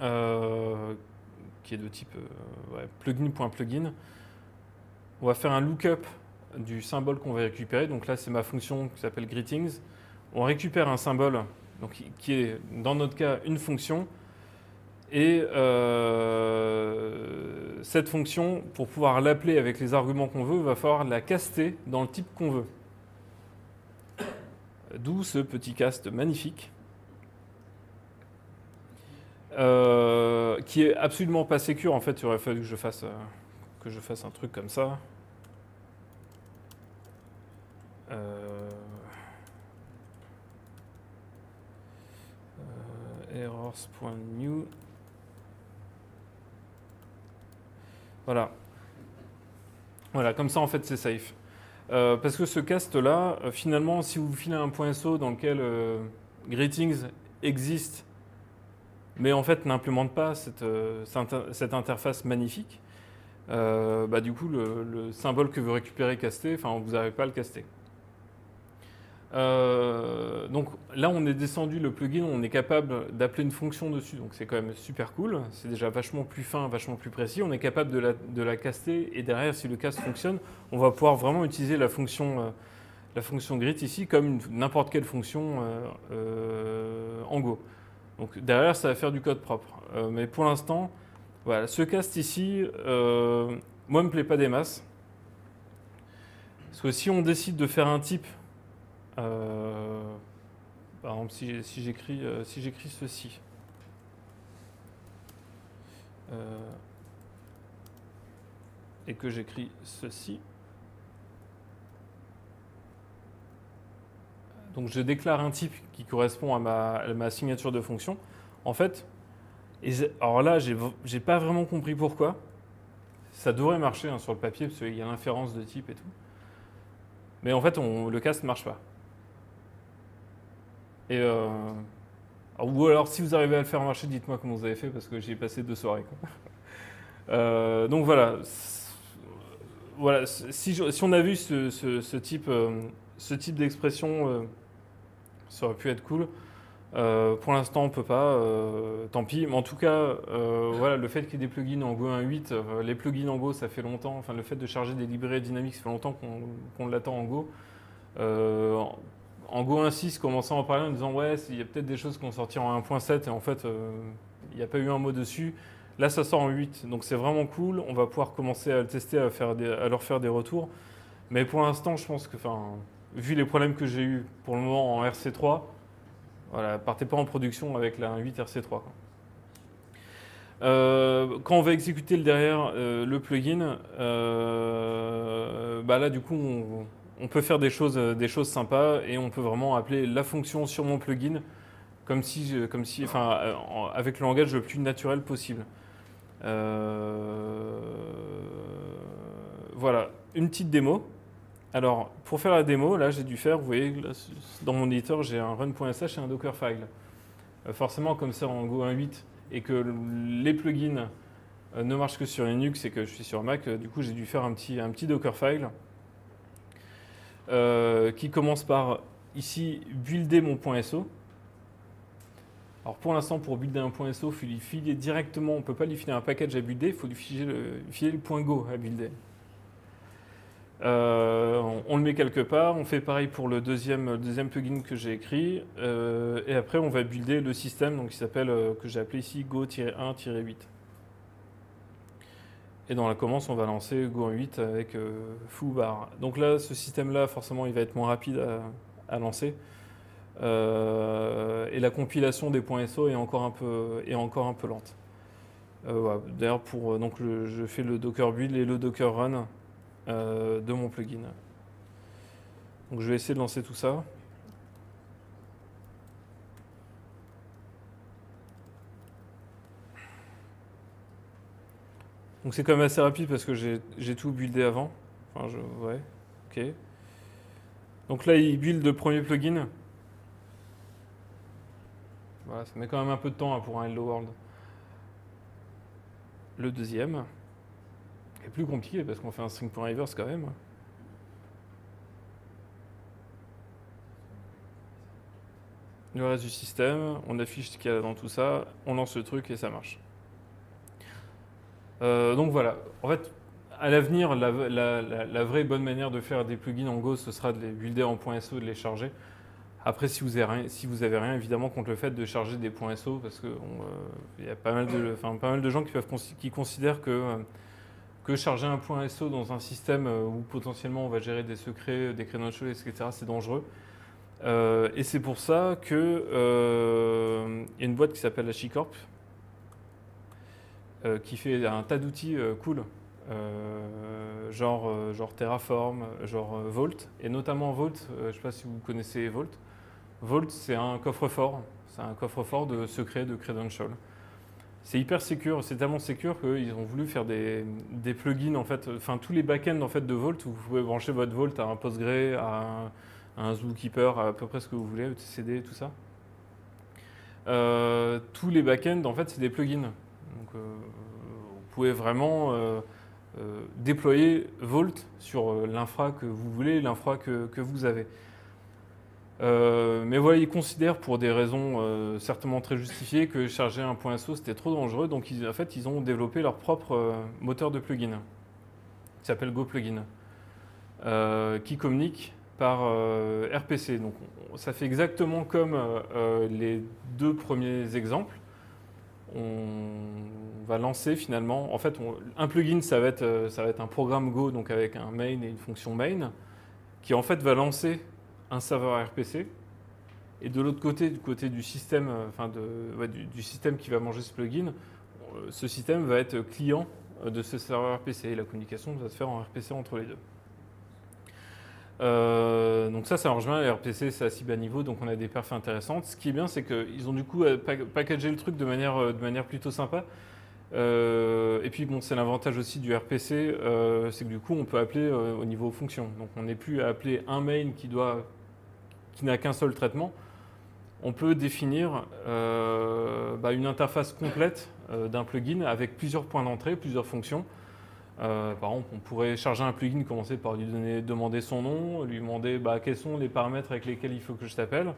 euh, qui est de type euh, plugin.plugin. On va faire un lookup du symbole qu'on va récupérer. Donc là, c'est ma fonction qui s'appelle greetings. On récupère un symbole qui est, dans notre cas, une fonction. Et euh, cette fonction, pour pouvoir l'appeler avec les arguments qu'on veut, il va falloir la caster dans le type qu'on veut. D'où ce petit cast magnifique. Euh, qui est absolument pas sécure. En fait, il aurait fallu que je fasse, euh, un truc comme ça. Euh, errors.new. Voilà. Voilà, comme ça en fait c'est safe. Euh, parce que ce cast-là, euh, finalement, si vous filez un point SO dans lequel euh, Greetings existe, mais en fait n'implémente pas cette, cette inter- cette interface magnifique, bah, du coup, le, le symbole que vous récupérez casté, enfin, vous n'arrivez pas à le caster. Euh, donc là, on est descendu le plugin, on est capable d'appeler une fonction dessus, donc c'est quand même super cool. C'est déjà vachement plus fin, vachement plus précis. On est capable de la, de la caster et derrière, si le cast fonctionne, on va pouvoir vraiment utiliser la fonction, euh, la fonction grit ici comme n'importe quelle fonction euh, en Go. Donc derrière, ça va faire du code propre. Mais pour l'instant, voilà, ce cast ici, moi, me plaît pas des masses. Parce que si on décide de faire un type euh, par exemple, si, si j'écris euh, si ceci, euh, et que j'écris ceci, donc je déclare un type qui correspond à ma, signature de fonction. En fait, alors là, j'ai pas vraiment compris pourquoi. Ça devrait marcher hein, sur le papier parce qu'il y a l'inférence de type et tout. Mais en fait, le cast ne marche pas. Euh, ou alors, si vous arrivez à le faire marcher, dites-moi comment vous avez fait parce que j'y ai passé deux soirées. quoi. Euh, donc voilà. Voilà. Si, si on a vu ce, ce- ce type, euh, ce type d'expression, ça aurait pu être cool. Pour l'instant, on peut pas, tant pis. Mais en tout cas, voilà, le fait qu'il y ait des plugins en Go 1.8, euh, les plugins en Go, ça fait longtemps. Enfin, le fait de charger des librairies dynamiques, ça fait longtemps qu'on qu'on l'attend en Go. En- Go 1.6, commençant à en parler en disant ouais, il y a peut-être des choses qui vont sortir en 1.7 et en fait, euh, il n'y a pas eu un mot dessus. Là, ça sort en 8, donc c'est vraiment cool. On va pouvoir commencer à le tester, à, leur faire des retours. Mais pour l'instant, je pense que, vu les problèmes que j'ai eu pour le moment en RC3, voilà, partez pas en production avec la 1.8 RC3. quoi. Euh, quand on va exécuter le derrière euh, le plugin, bah là du coup on, on peut faire des choses, euh, des sympas et on peut vraiment appeler la fonction sur mon plugin euh, avec le langage le plus naturel possible. Euh, voilà, une petite démo. Alors, pour faire la démo, là, j'ai dû faire, vous voyez, dans mon éditeur, j'ai un run.sh et un dockerfile. Euh, forcément, comme c'est en Go 1.8 et que les plugins ne marchent que sur Linux et que je suis sur Mac, du coup, j'ai dû faire un petit, un petit dockerfile euh, qui commence par, ici, builder mon .so. Alors pour l'instant, pour builder un .so, il faut lui filer directement, on ne peut pas lui filer un package à builder, il faut lui filer le, point .go à builder. Euh, on, le met quelque part, on fait pareil pour le deuxième, deuxième plugin que j'ai écrit, euh, et après on va builder le système donc, qui s'appelle, que j'ai appelé ici Go-1-8. Et dans la commence, on va lancer Go 8 avec euh, foobar. Donc là, ce système-là, forcément, il va être moins rapide à, lancer. Euh, et la compilation des points SO est encore un peu, est encore un peu lente. Euh. D'ailleurs, euh, je fais le Docker build et le Docker run de mon plugin. Donc je vais essayer de lancer tout ça. Donc c'est quand même assez rapide parce que j'ai tout buildé avant. Enfin, je, ouais, ok. Donc là, il build le premier plugin. Voilà, ça met quand même un peu de temps hein, pour un Hello World. Le deuxième est plus compliqué parce qu'on fait un string.reverse quand même. Le reste du système, on affiche ce qu'il y a dans tout ça, on lance le truc et ça marche. Euh, donc voilà, en fait, à l'avenir, la, la- la- la vraie bonne manière de faire des plugins en Go, ce sera de les builder en .so et de les charger. Après, si vous avez rien, si vous avez rien évidemment, contre le fait de charger des .so, parce qu'il y a pas mal, de, enfin, pas mal de gens qui, peuvent, consi- qui considèrent que, euh, que charger un .so dans un système euh, où potentiellement on va gérer des secrets, des credentials, etc., c'est dangereux. Euh, et c'est pour ça qu'il euh, y a une boîte qui s'appelle HashiCorp, euh, qui fait un tas d'outils euh, cool, euh, genre, euh, genre Terraform, genre euh, Vault, et notamment Vault, euh, je ne sais pas si vous connaissez Vault. Vault, c'est un coffre-fort, c'est un coffre-fort de secrets, de credentials. C'est hyper secure, c'est tellement secure qu'ils ont voulu faire des, des plugins, en fait, enfin tous les backends en fait, de Vault, où vous pouvez brancher votre Vault à un Postgre, à un, Zookeeper, à, peu près ce que vous voulez, etcd, tout ça. Euh, tous les backends, en fait, c'est des plugins. Donc, euh, vous pouvez vraiment euh, euh, déployer Vault sur euh, l'infra que vous voulez, l'infra que, vous avez. Euh, mais voilà, ils considèrent pour des raisons euh, certainement très justifiées que charger un .so c'était trop dangereux, donc en fait ils ont développé leur propre euh, moteur de plugin qui s'appelle GoPlugin, euh, qui communique par euh, RPC. Donc on- ça fait exactement comme euh, euh, les deux premiers exemples. On va lancer finalement, en fait, un plugin ça va être euh, ça va être un programme Go donc avec un main et une fonction main qui en fait va lancer un serveur RPC. Et de l'autre côté, du côté du système, euh, du, système qui va manger ce plugin, euh, ce système va être client de ce serveur RPC et la communication va se faire en RPC entre les deux. Euh, donc ça, ça. Les RPC, c'est si bas niveau, donc on a des perfs intéressantes. Ce qui est bien, c'est qu'ils ont du coup euh, pack- packagé le truc de manière, euh, de manière plutôt sympa. Et puis bon, c'est l'avantage aussi du RPC, c'est que du coup, on peut appeler au niveau fonction. Donc on n'est plus à appeler un main qui doit, qui n'a qu'un seul traitement. On peut définir bah, une interface complète d'un plugin avec plusieurs points d'entrée, plusieurs fonctions. Euh, par exemple, on pourrait charger un plugin, commencer par lui demander son nom, lui demander bah, quels sont les paramètres avec lesquels il faut que je t'appelle.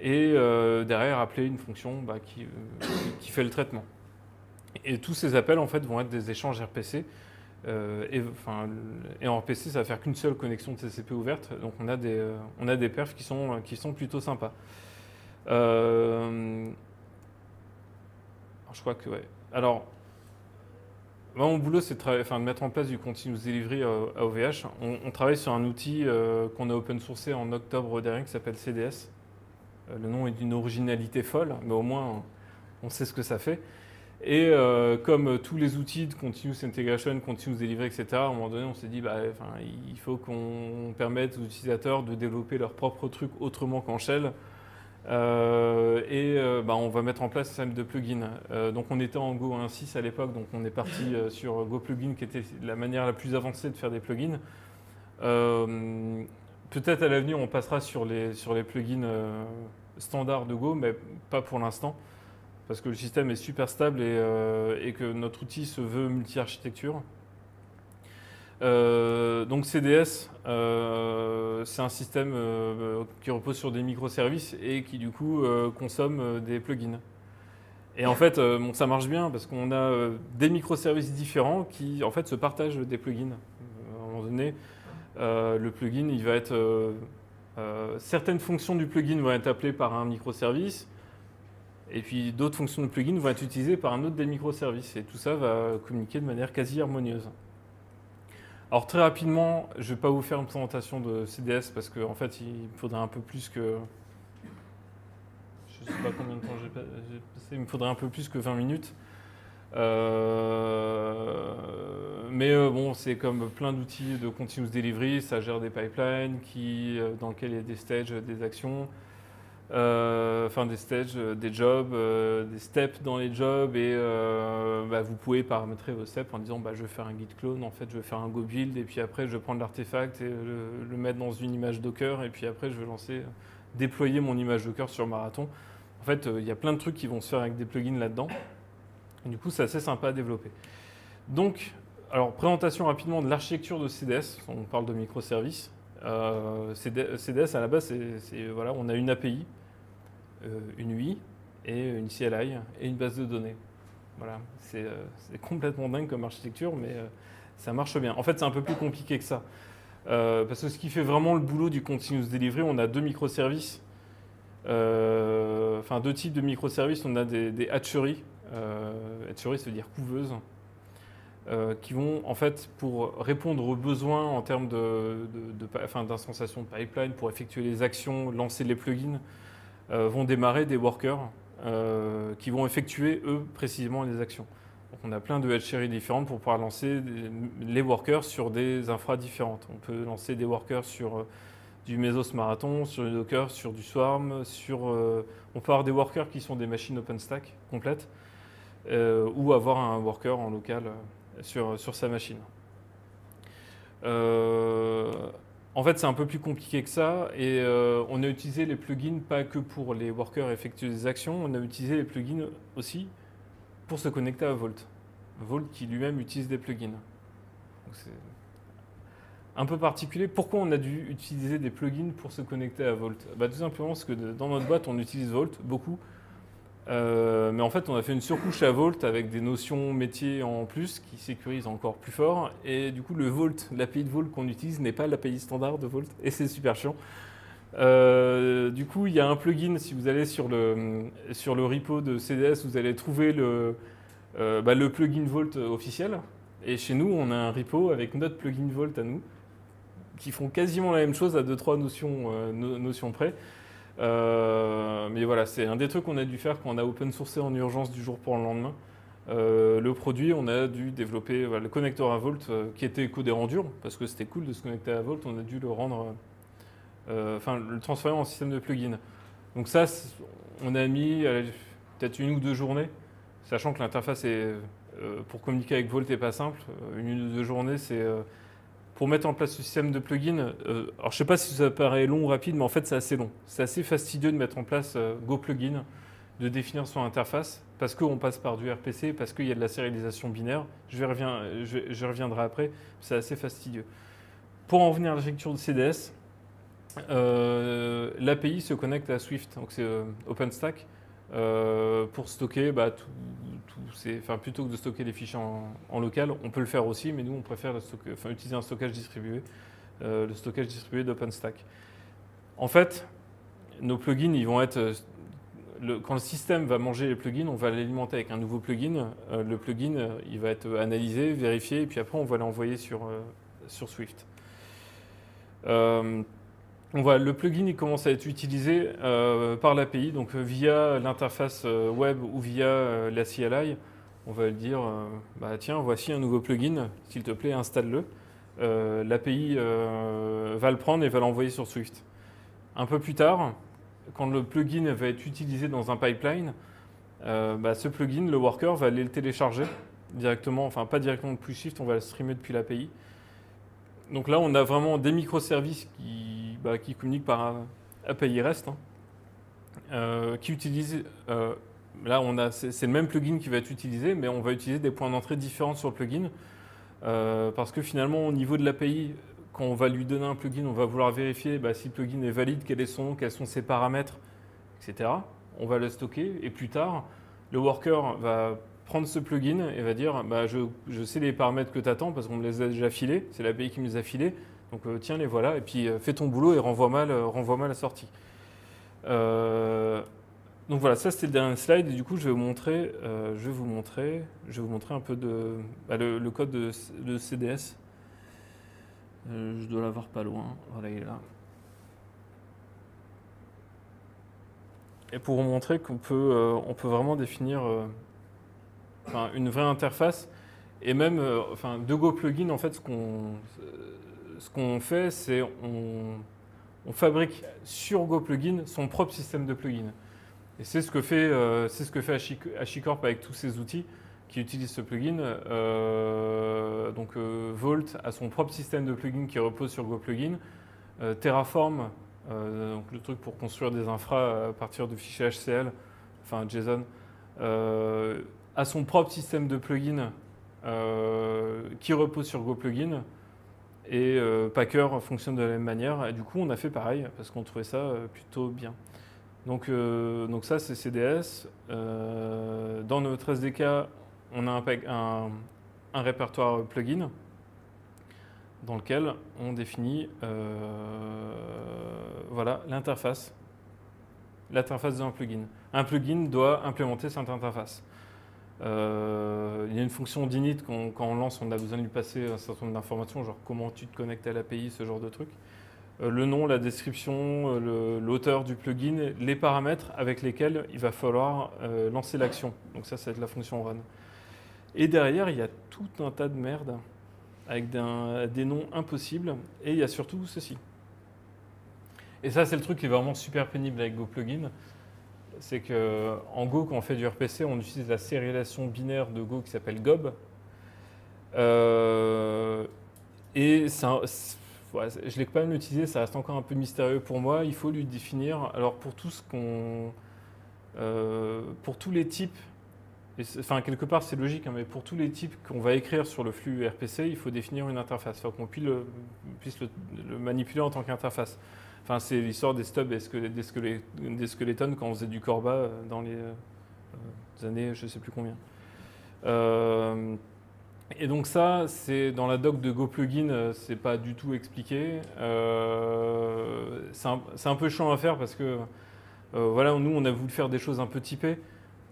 et euh, derrière appeler une fonction bah, qui, euh, qui fait le traitement. Et tous ces appels en fait vont être des échanges RPC. Et, en RPC, ça va faire qu'une seule connexion TCP ouverte. Donc on a des, perfs qui sont, plutôt sympas. Je crois que. Alors, mon boulot, c'est de, mettre en place du continuous delivery euh, à OVH. On, travaille sur un outil euh, qu'on a open sourcé en octobre dernier qui s'appelle CDS. Euh, le nom est d'une originalité folle, mais au moins on sait ce que ça fait. Et comme tous les outils de continuous integration, continuous delivery, etc., à un moment donné, on s'est dit, bah, il faut qu'on permette aux utilisateurs de développer leur propre truc autrement qu'en shell. Euh, et euh, bah, on va mettre en place un système de plugins. Euh, donc on était en Go 1.6 à l'époque, donc on est parti sur Go Plugin qui était la manière la plus avancée de faire des plugins. Peut-être à l'avenir on passera sur les, sur les plugins standards de Go, mais pas pour l'instant, parce que le système est super stable et, et que notre outil se veut multi-architecture. Euh, donc CDS, euh, c'est un système euh, qui repose sur des microservices et qui du coup consomme des plugins. Et en fait, ça marche bien parce qu'on a des microservices différents qui en fait se partagent des plugins. À un moment donné, le plugin, il va être certaines fonctions du plugin vont être appelées par un microservice. Et puis d'autres fonctions de plugin vont être utilisées par un autre des microservices. Et tout ça va communiquer de manière quasi harmonieuse. Alors très rapidement, je ne vais pas vous faire une présentation de CDS parce qu'en fait, il faudrait un peu plus que... Je ne sais pas combien de temps j'ai pas- j'ai passé, il me faudrait un peu plus que 20 minutes. Euh, mais euh, bon, c'est comme plein d'outils de continuous delivery, ça gère des pipelines qui, euh, dans lesquels il y a des stages, des actions, enfin des stages, euh, des jobs, euh, des steps dans les jobs et euh, bah, vous pouvez paramétrer vos steps en disant bah, je vais faire un git clone, en fait je vais faire un go build et puis après je vais prendre l'artefact et le, mettre dans une image Docker et puis après je vais lancer, déployer mon image Docker sur Marathon. En fait, euh, il y a plein de trucs qui vont se faire avec des plugins là-dedans. Du coup, c'est assez sympa à développer. Donc, alors présentation rapidement de l'architecture de CDS. On parle de microservices. Euh, CD- CDS à la base, c'est, voilà, on a une API, euh, une UI et une CLI et une base de données. Voilà, c'est, euh, complètement dingue comme architecture, mais euh, ça marche bien. En fait, c'est un peu plus compliqué que ça. Euh, parce que ce qui fait vraiment le boulot du continuous delivery, on a deux microservices, euh, enfin deux types de microservices. On a des, hatcheries. Euh, hatcheries, ça veut dire couveuse euh, qui vont en fait pour répondre aux besoins en termes de, de, de d'installation de pipeline, pour effectuer les actions, lancer les plugins, euh, vont démarrer des workers euh, qui vont effectuer eux précisément les actions. Donc on a plein de hatcheries différentes pour pouvoir lancer les workers sur des infras différentes. On peut lancer des workers sur euh, du Mesos Marathon, sur du Docker, sur du Swarm, sur, euh, on peut avoir des workers qui sont des machines OpenStack complètes, euh, ou avoir un worker en local euh, sur, sur sa machine. Euh, en fait, c'est un peu plus compliqué que ça et euh, on a utilisé les plugins pas que pour les workers effectuer des actions, on a utilisé les plugins aussi pour se connecter à Vault. Vault qui lui-même utilise des plugins. C'est un peu particulier. Pourquoi on a dû utiliser des plugins pour se connecter à Vault? Bah, Tout simplement parce que dans notre boîte, on utilise Vault beaucoup. Euh, mais en fait, on a fait une surcouche à Vault avec des notions métiers en plus qui sécurisent encore plus fort. Et du coup, le Vault, l'API de Vault qu'on utilise n'est pas l'API standard de Vault. Et c'est super chiant. Euh, du coup, il y a un plugin, si vous allez sur le, sur le repo de CDS, vous allez trouver le, euh, bah, le plugin Vault officiel. Et chez nous, on a un repo avec notre plugin Vault à nous, qui font quasiment la même chose à 2-3 notions, euh, no- notions près. Euh, mais voilà, c'est un des trucs qu'on a dû faire quand on a open sourcé en urgence du jour pour le lendemain. Euh, le produit, on a dû développer le connecteur à Vault euh, qui était codé en dur, parce que c'était cool de se connecter à Vault, on a dû le rendre, enfin le transformer en système de plugin. Donc ça, on a mis peut-être une ou deux journées, sachant que l'interface est, pour communiquer avec Vault n'est pas simple. Une ou deux journées, c'est pour mettre en place ce système de plugin, euh, alors je sais pas si ça paraît long ou rapide, mais en fait c'est assez long. C'est assez fastidieux de mettre en place euh, Go Plugin, de définir son interface, parce qu'on passe par du RPC, parce qu'il y a de la sérialisation binaire. Je, reviendrai après, c'est assez fastidieux. Pour en venir à l'architecture de CDS, euh, l'API se connecte à Swift, donc c'est euh, OpenStack, euh, pour stocker bah, tout, enfin, plutôt que de stocker les fichiers en, local, on peut le faire aussi, mais nous on préfère utiliser un stockage distribué, euh, le stockage distribué d'OpenStack. En fait, nos plugins, ils vont être euh, le- quand le système va manger les plugins, on va l'alimenter avec un nouveau plugin. Le plugin, il va être analysé, vérifié, et puis après, on va l'envoyer sur, sur Swift. On voit, le plugin il commence à être utilisé euh, par l'API, donc euh, via l'interface euh, web ou via la CLI. On va lui dire, bah, tiens, voici un nouveau plugin, s'il te plaît, installe-le. L'API va le prendre et va l'envoyer sur Swift. Un peu plus tard, quand le plugin va être utilisé dans un pipeline, bah, ce plugin, le worker, va aller le télécharger directement, enfin pas directement depuis Swift, on va le streamer depuis l'API. Donc là, on a vraiment des microservices qui, bah, qui communiquent par API REST, hein, euh, qui utilisent. euh, là, on a, c'est le même plugin qui va être utilisé, mais on va utiliser des points d'entrée différents sur le plugin, euh, parce que finalement, au niveau de l'API, quand on va lui donner un plugin, on va vouloir vérifier bah, si le plugin est valide, quels sont ses paramètres, etc. On va le stocker et plus tard, le worker va prendre ce plugin et va dire bah, je, je sais les paramètres que tu attends parce qu'on me les a déjà filés, c'est l'API qui me les a filés, donc euh, tiens les voilà, et puis euh, fais ton boulot et renvoie-moi le- renvoie-moi la sortie. Euh, donc voilà, ça c'était le dernier slide, et du coup je vais vous montrer, euh, je vais vous montrer, je vais vous montrer un peu de, bah, le, code de, CDS. Euh, je dois l'avoir pas loin, voilà il est là. Et pour vous montrer qu'on peut, euh, on peut vraiment définir euh, une vraie interface et même euh, enfin, de Go Plugin, en fait, ce qu'on ce qu'on fait, c'est on, fabrique sur Go Plugin son propre système de plugin. Et c'est ce que fait, euh, c'est ce que fait Hashi- HashiCorp avec tous ses outils qui utilisent ce plugin. Euh, donc euh, Vault a son propre système de plugin qui repose sur Go Plugin. Euh, Terraform, donc le truc pour construire des infras à partir de fichiers HCL, enfin JSON, a son propre système de plugin qui repose sur Go Plugin. Et euh, Packer fonctionne de la même manière. Et du coup, on a fait pareil parce qu'on trouvait ça euh, plutôt bien. Donc, euh, ça, c'est CDS. Dans notre SDK, on a un, répertoire plugin dans lequel on définit l'interface. L'interface d'un plugin. Un plugin doit implémenter cette interface. Euh, il y a une fonction d'init quand on lance, on a besoin de lui passer un certain nombre d'informations, genre comment tu te connectes à l'API, ce genre de truc. Euh, le nom, la description, euh, l'auteur du plugin, les paramètres avec lesquels il va falloir lancer l'action. Donc ça, ça va être la fonction run. Et derrière, il y a tout un tas de merde avec des noms impossibles. Et il y a surtout ceci. Et ça, c'est le truc qui est vraiment super pénible avec Go Plugin. C'est que en Go, quand on fait du RPC, on utilise la sérialisation binaire de Go qui s'appelle GOB. Euh, et ça, ouais, je l'ai quand même utilisé, ça reste encore un peu mystérieux pour moi. Il faut lui définir. Alors pour euh, tous les types, enfin quelque part c'est logique, hein, mais pour tous les types qu'on va écrire sur le flux RPC, il faut définir une interface, enfin, qu'on puisse le, puisse le manipuler en tant qu'interface. Enfin, c'est l'histoire des stubs et des, skeletons quand on faisait du Corba euh, dans les euh, années, je ne sais plus combien. Euh, et donc ça, c'est dans la doc de Go Plugin, euh, c'est pas du tout expliqué. C'est un, un peu chiant à faire parce que voilà, nous on a voulu faire des choses un peu typées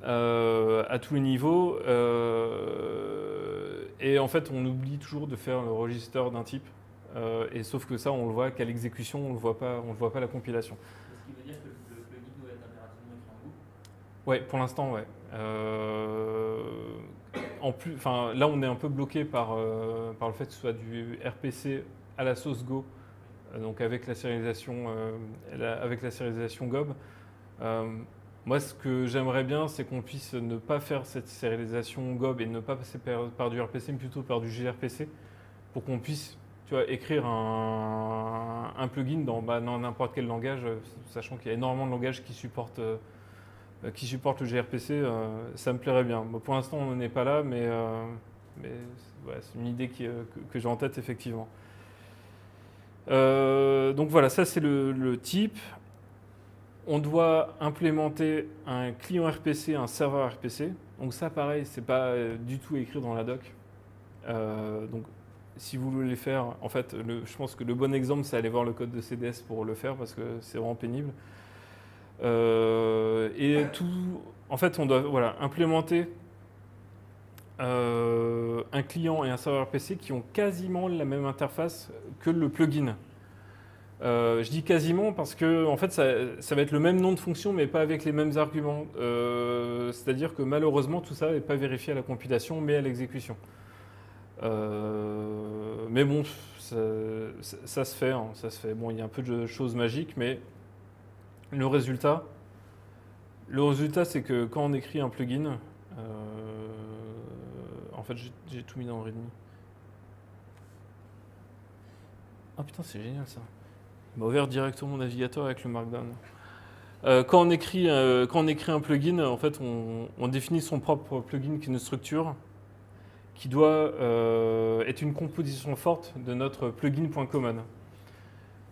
à tous les niveaux. et en fait, on oublie toujours de faire le register d'un type. Euh, et sauf que ça, on le voit qu'à l'exécution, on ne voit pas, on le voit pas à la compilation. Ce qui veut dire que le plugin doit être impérativement écrit en Go. Ouais, pour l'instant, ouais. Euh, en plus, enfin, là, on est un peu bloqué par, euh, par le fait que ce soit du RPC à la sauce Go, donc avec la sérialisation, la- avec la sérialisation GOB. Moi, ce que j'aimerais bien, c'est qu'on puisse ne pas faire cette sérialisation GOB et ne pas passer par, par du RPC, mais plutôt par du gRPC, pour qu'on puisse tu vois, écrire un, plugin dans bah, dans n'importe quel langage, euh, sachant qu'il y a énormément de langages qui supportent, euh, qui supportent le gRPC, euh, ça me plairait bien. Pour l'instant, on n'en est pas là, mais, c'est- une idée que, j'ai en tête, effectivement. Donc voilà, ça c'est le, type. On doit implémenter un client RPC, un serveur RPC. Donc ça, pareil, c'est pas du tout écrit dans la doc. Donc si vous voulez le faire, en fait, je pense que le bon exemple, c'est aller voir le code de CDS pour le faire parce que c'est vraiment pénible. Euh, et tout, en fait, on doit voilà, implémenter euh, un client et un serveur RPC qui ont quasiment la même interface que le plugin. Euh, je dis quasiment parce que en fait, ça, ça va être le même nom de fonction, mais pas avec les mêmes arguments. C'est-à-dire que malheureusement, tout ça n'est pas vérifié à la compilation, mais à l'exécution. Euh, mais bon, ça, se fait, hein, ça se fait. Bon, il y a un peu de choses magiques, mais le résultat, le résultat, c'est que quand on écrit un plugin, euh, en fait, j'ai- tout mis dans Readme. Ah putain, c'est génial ça. Il m'a ouvert directement mon navigateur avec le Markdown. Euh, quand, on écrit, euh, quand on écrit un plugin, en fait, on, on définit son propre plugin qui est une structure qui doit euh, être une composition forte de notre plugin.common,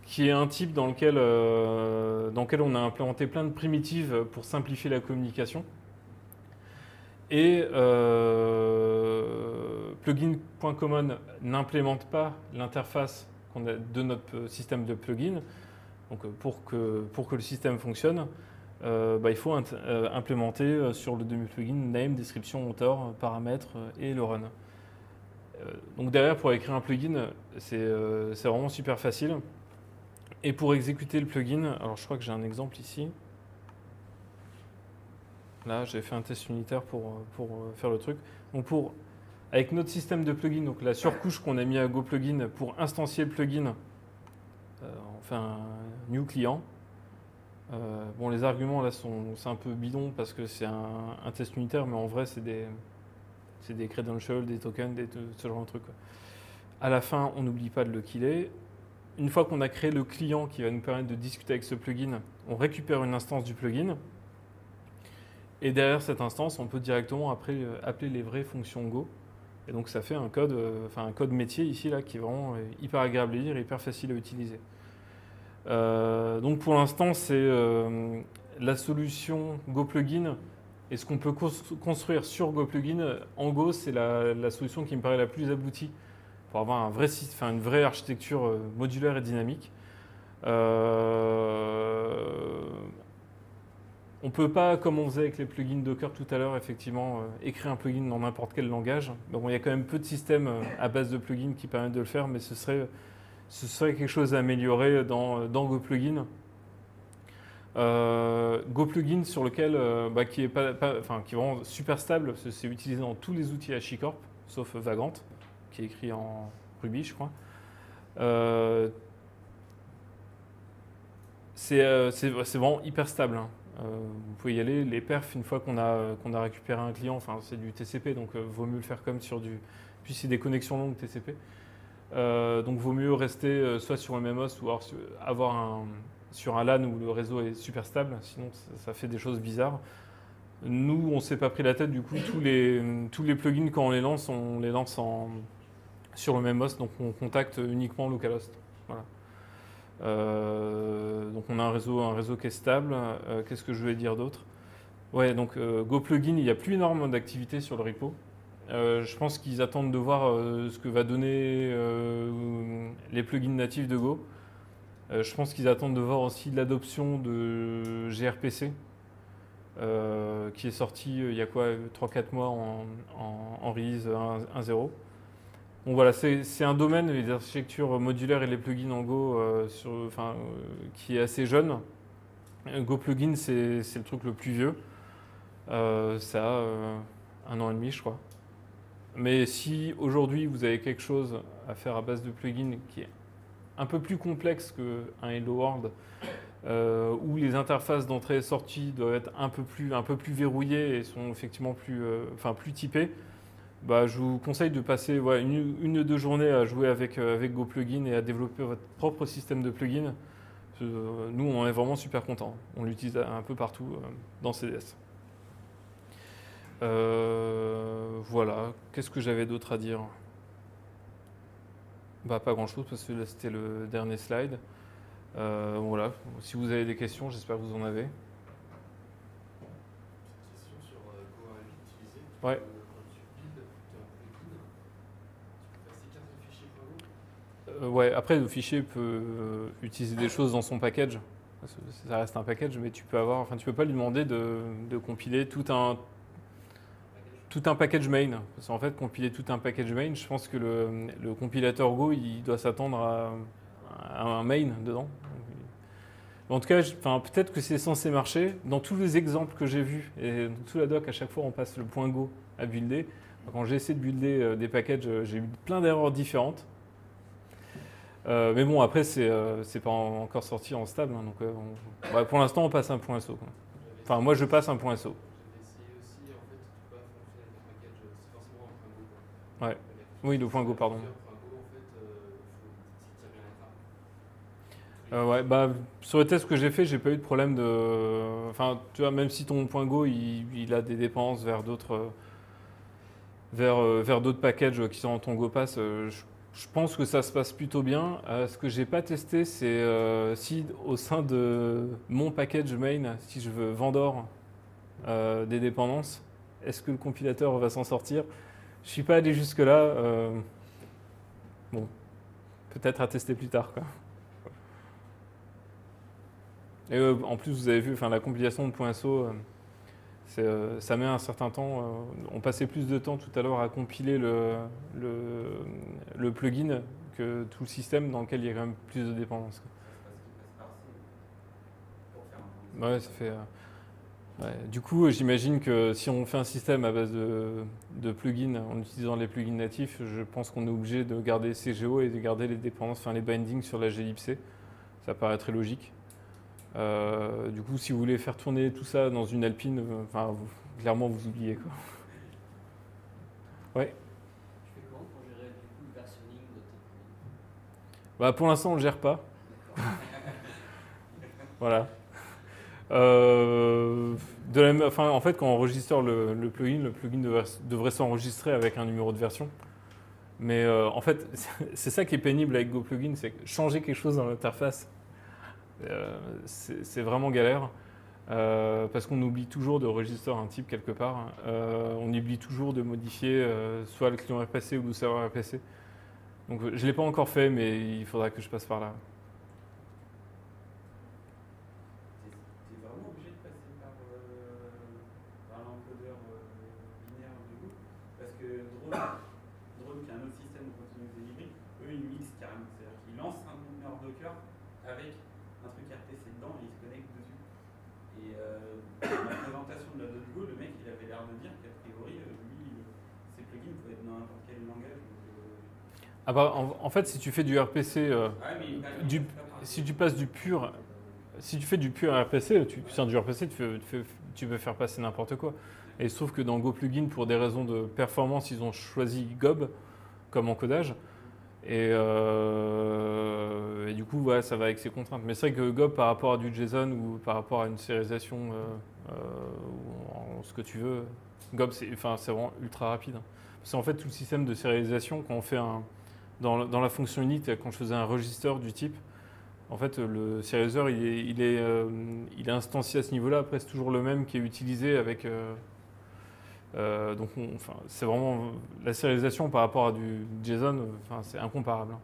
qui est un type dans lequel, euh, dans lequel on a implémenté plein de primitives pour simplifier la communication. Et euh, plugin.common n'implémente pas l'interface de notre système de plugin. Euh, pour que le système fonctionne, euh, bah, il faut euh, implémenter euh, sur le demi-plugin name, description, auteur, paramètres et le run. Donc derrière, pour écrire un plugin, c'est vraiment super facile. Et pour exécuter le plugin, alors je crois que j'ai un exemple ici. Là, j'ai fait un test unitaire pour, pour faire le truc. Donc pour, avec notre système de plugin, donc la surcouche qu'on a mis à GoPlugin pour instancier le plugin, euh, on fait un new client. Euh, bon, les arguments là sont c'est un peu bidon parce que c'est un, test unitaire, mais en vrai c'est des c'est des credentials, des tokens, des, ce genre de trucs. À la fin, on n'oublie pas de le killer. Une fois qu'on a créé le client qui va nous permettre de discuter avec ce plugin, on récupère une instance du plugin. Et derrière cette instance, on peut directement après euh, appeler les vraies fonctions Go. Et donc ça fait un code, euh, enfin un code métier ici là qui est vraiment hyper agréable à lire, hyper facile à utiliser. Euh, donc pour l'instant, c'est euh, la solution GoPlugin et ce qu'on peut cons- construire sur GoPlugin en Go, c'est la, solution qui me paraît la plus aboutie pour avoir un vrai site, enfin une vraie architecture euh, modulaire et dynamique. On peut pas, comme on faisait avec les plugins Docker tout à l'heure, effectivement, écrire un plugin dans n'importe quel langage. Il y a quand même peu de systèmes à base de plugins qui permettent de le faire, mais ce serait, ce serait quelque chose à améliorer dans, dans GoPlugin. Euh, GoPlugin sur lequel, euh, bah, qui, est vraiment super stable, c'est utilisé dans tous les outils HashiCorp, sauf Vagrant, qui est écrit en Ruby, je crois. Euh, c'est euh, vraiment hyper stable. hein. Euh, vous pouvez y aller. Les perfs, une fois qu'on a, récupéré un client, c'est du TCP, donc euh, vaut mieux le faire comme sur du. Puis c'est des connexions longues TCP. Euh, donc vaut mieux rester euh, soit sur host ou alors sur- avoir un, sur un LAN où le réseau est super stable, sinon ça, fait des choses bizarres. Nous, on s'est pas pris la tête, du coup, tous les, tous les plugins, quand on les lance, on les lance en, sur le même host, donc on contacte uniquement localhost. Voilà. Euh, donc on a un réseau, un réseau qui est stable. Qu'est-ce que je voulais dire d'autre? Ouais, donc euh, GoPlugin, il n'y a plus énormément d'activité sur le repo. Euh, je pense qu'ils attendent de voir euh, ce que va donner euh, les plugins natifs de Go. Je pense qu'ils attendent de voir aussi l'adoption de gRPC, qui est sorti il y a quoi 3-4 mois en, en, release 1- 1.0. Donc voilà, c'est un domaine, les architectures modulaires et les plugins en Go, qui est assez jeune. Go Plugin, c'est le truc le plus vieux. Ça a un an et demi, je crois. Mais si aujourd'hui vous avez quelque chose à faire à base de plugins qui est un peu plus complexe qu'un Hello World, euh, où les interfaces d'entrée et sortie doivent être un peu plus, un peu plus verrouillées et sont effectivement plus, euh, enfin, plus typées, bah, je vous conseille de passer une, ou deux journées à jouer avec, euh, avec GoPlugin et à développer votre propre système de plugins. Euh, nous, on est vraiment super contents. On l'utilise un peu partout dans CDS. Euh, voilà. Qu'est-ce que j'avais d'autre à dire? Bah, pas grand chose parce que là c'était le dernier slide. Euh, voilà, si vous avez des questions, j'espère que vous en avez. Sur euh. Ouais. Ouais, après le fichier peut euh, utiliser des choses dans son package. Ça reste un package, mais tu peux avoir, enfin tu peux pas lui demander de, de compiler tout un tout un package main. Parce qu'en fait, compiler tout un package main, je pense que le, compilateur Go, il doit s'attendre à, un main dedans. En tout cas, peut-être que c'est censé marcher. Dans tous les exemples que j'ai vus, et dans toute la doc, à chaque fois, on passe le point Go à builder. Quand j'ai essayé de builder euh, des packages, euh, j'ai eu plein d'erreurs différentes. Euh, mais bon, après, c'est euh, pas en- encore sorti en stable. hein, donc, on- ouais, pour l'instant, on passe un point SO. Enfin, moi, je passe un point SO. J'avais essayé aussi, en fait, tu peux pas fonctionner avec un package, euh, c'est forcément un point Go. quoi. Ouais. Il y a Oui, Go, pardon. euh, ouais, bah, sur le test que j'ai fait, j'ai pas eu de problème de. Enfin, tu vois, même si ton point Go il, a des dépendances vers d'autres euh, vers, euh, vers d'autres packages qui sont dans ton Go Pass, je, je pense que ça se passe plutôt bien. Ce que j'ai pas testé, c'est si au sein de mon package main, si je veux vendor des dépendances, est-ce que le compilateur va s'en sortir? Je suis pas allé jusque là. bon, peut-être à tester plus tard, quoi. Et euh, en plus, vous avez vu, enfin, la compilation de .so, euh, euh, ça met un certain temps. euh, on passait plus de temps tout à l'heure à compiler le, le, le plugin que tout le système dans lequel il y a quand même plus de dépendances. quoi. Ouais, ça fait. Ouais. Du coup, j'imagine que si on fait un système à base de, de plugins en utilisant les plugins natifs, je pense qu'on est obligé de garder CGO et de garder les dépendances, enfin les bindings sur la glibc. Ça paraît très logique. Euh, du coup, si vous voulez faire tourner tout ça dans une Alpine, euh, enfin, vous- clairement, vous oubliez quoi. Tu fais comment pour gérer du coup le versionning de tes Bah, pour l'instant, on le gère pas. Voilà. Euh, de la en fait, quand on enregistre le, plugin, le plugin devrait, s'enregistrer avec un numéro de version. Mais euh, en fait, c'est ça qui est pénible avec GoPlugin, c'est que changer quelque chose dans l'interface, euh, c'est c'est vraiment galère. Parce qu'on oublie toujours de register un type quelque part. On oublie toujours de modifier soit le client RPC ou le serveur RPC. Donc je ne l'ai pas encore fait, mais il faudra que je passe par là. T'es t'es vraiment obligé de passer par, euh, par l'encodeur euh, binaire du coup Parce que Drone, Drone, qui est un autre système de continuous delivery, eux ils mixent carrément. C'est-à-dire qu'ils lancent un conteneur Docker avec un truc RPC dedans et ils se connectent dessus. Et euh, dans la présentation de la Go, le mec il avait l'air de dire qu'a priori, euh, lui, euh, ses plugins pouvaient être dans n'importe quel langage. donc, euh, Ah en, en fait, si tu fais du RPC, euh, si tu passes du pur, si tu fais du pur RPC, tu, c'est du RPC, tu, fais- faire passer n'importe quoi. Et il se trouve que dans GoPlugin, pour des raisons de performance, ils ont choisi Gob comme encodage. Et, euh, et du coup, ouais, ça va avec ses contraintes. Mais c'est vrai que Gob, par rapport à du JSON ou par rapport à une sérialisation, euh, ou en ce que tu veux, Gob, c'est enfin, c'est vraiment ultra rapide. Parce qu'en fait, tout le système de sérialisation, quand on fait un, dans, la- fonction init, quand je faisais un register du type, en fait, le serializer, il est, il est, euh, il est instancié à ce niveau-là. Après, c'est toujours le même qui est utilisé avec. euh, euh, donc, on- enfin, c'est vraiment la sérialisation par rapport à du JSON. Enfin, c'est incomparable. hein.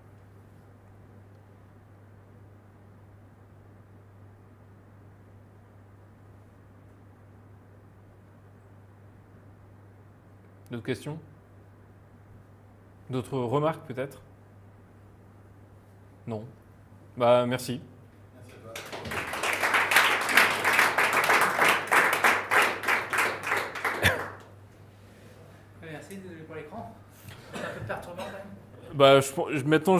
D'autres questions? D'autres remarques peut-être? Non. Bah merci. Merci désolé pour l'écran. C'est un peu perturbant quand même. Bah je, je- maintenant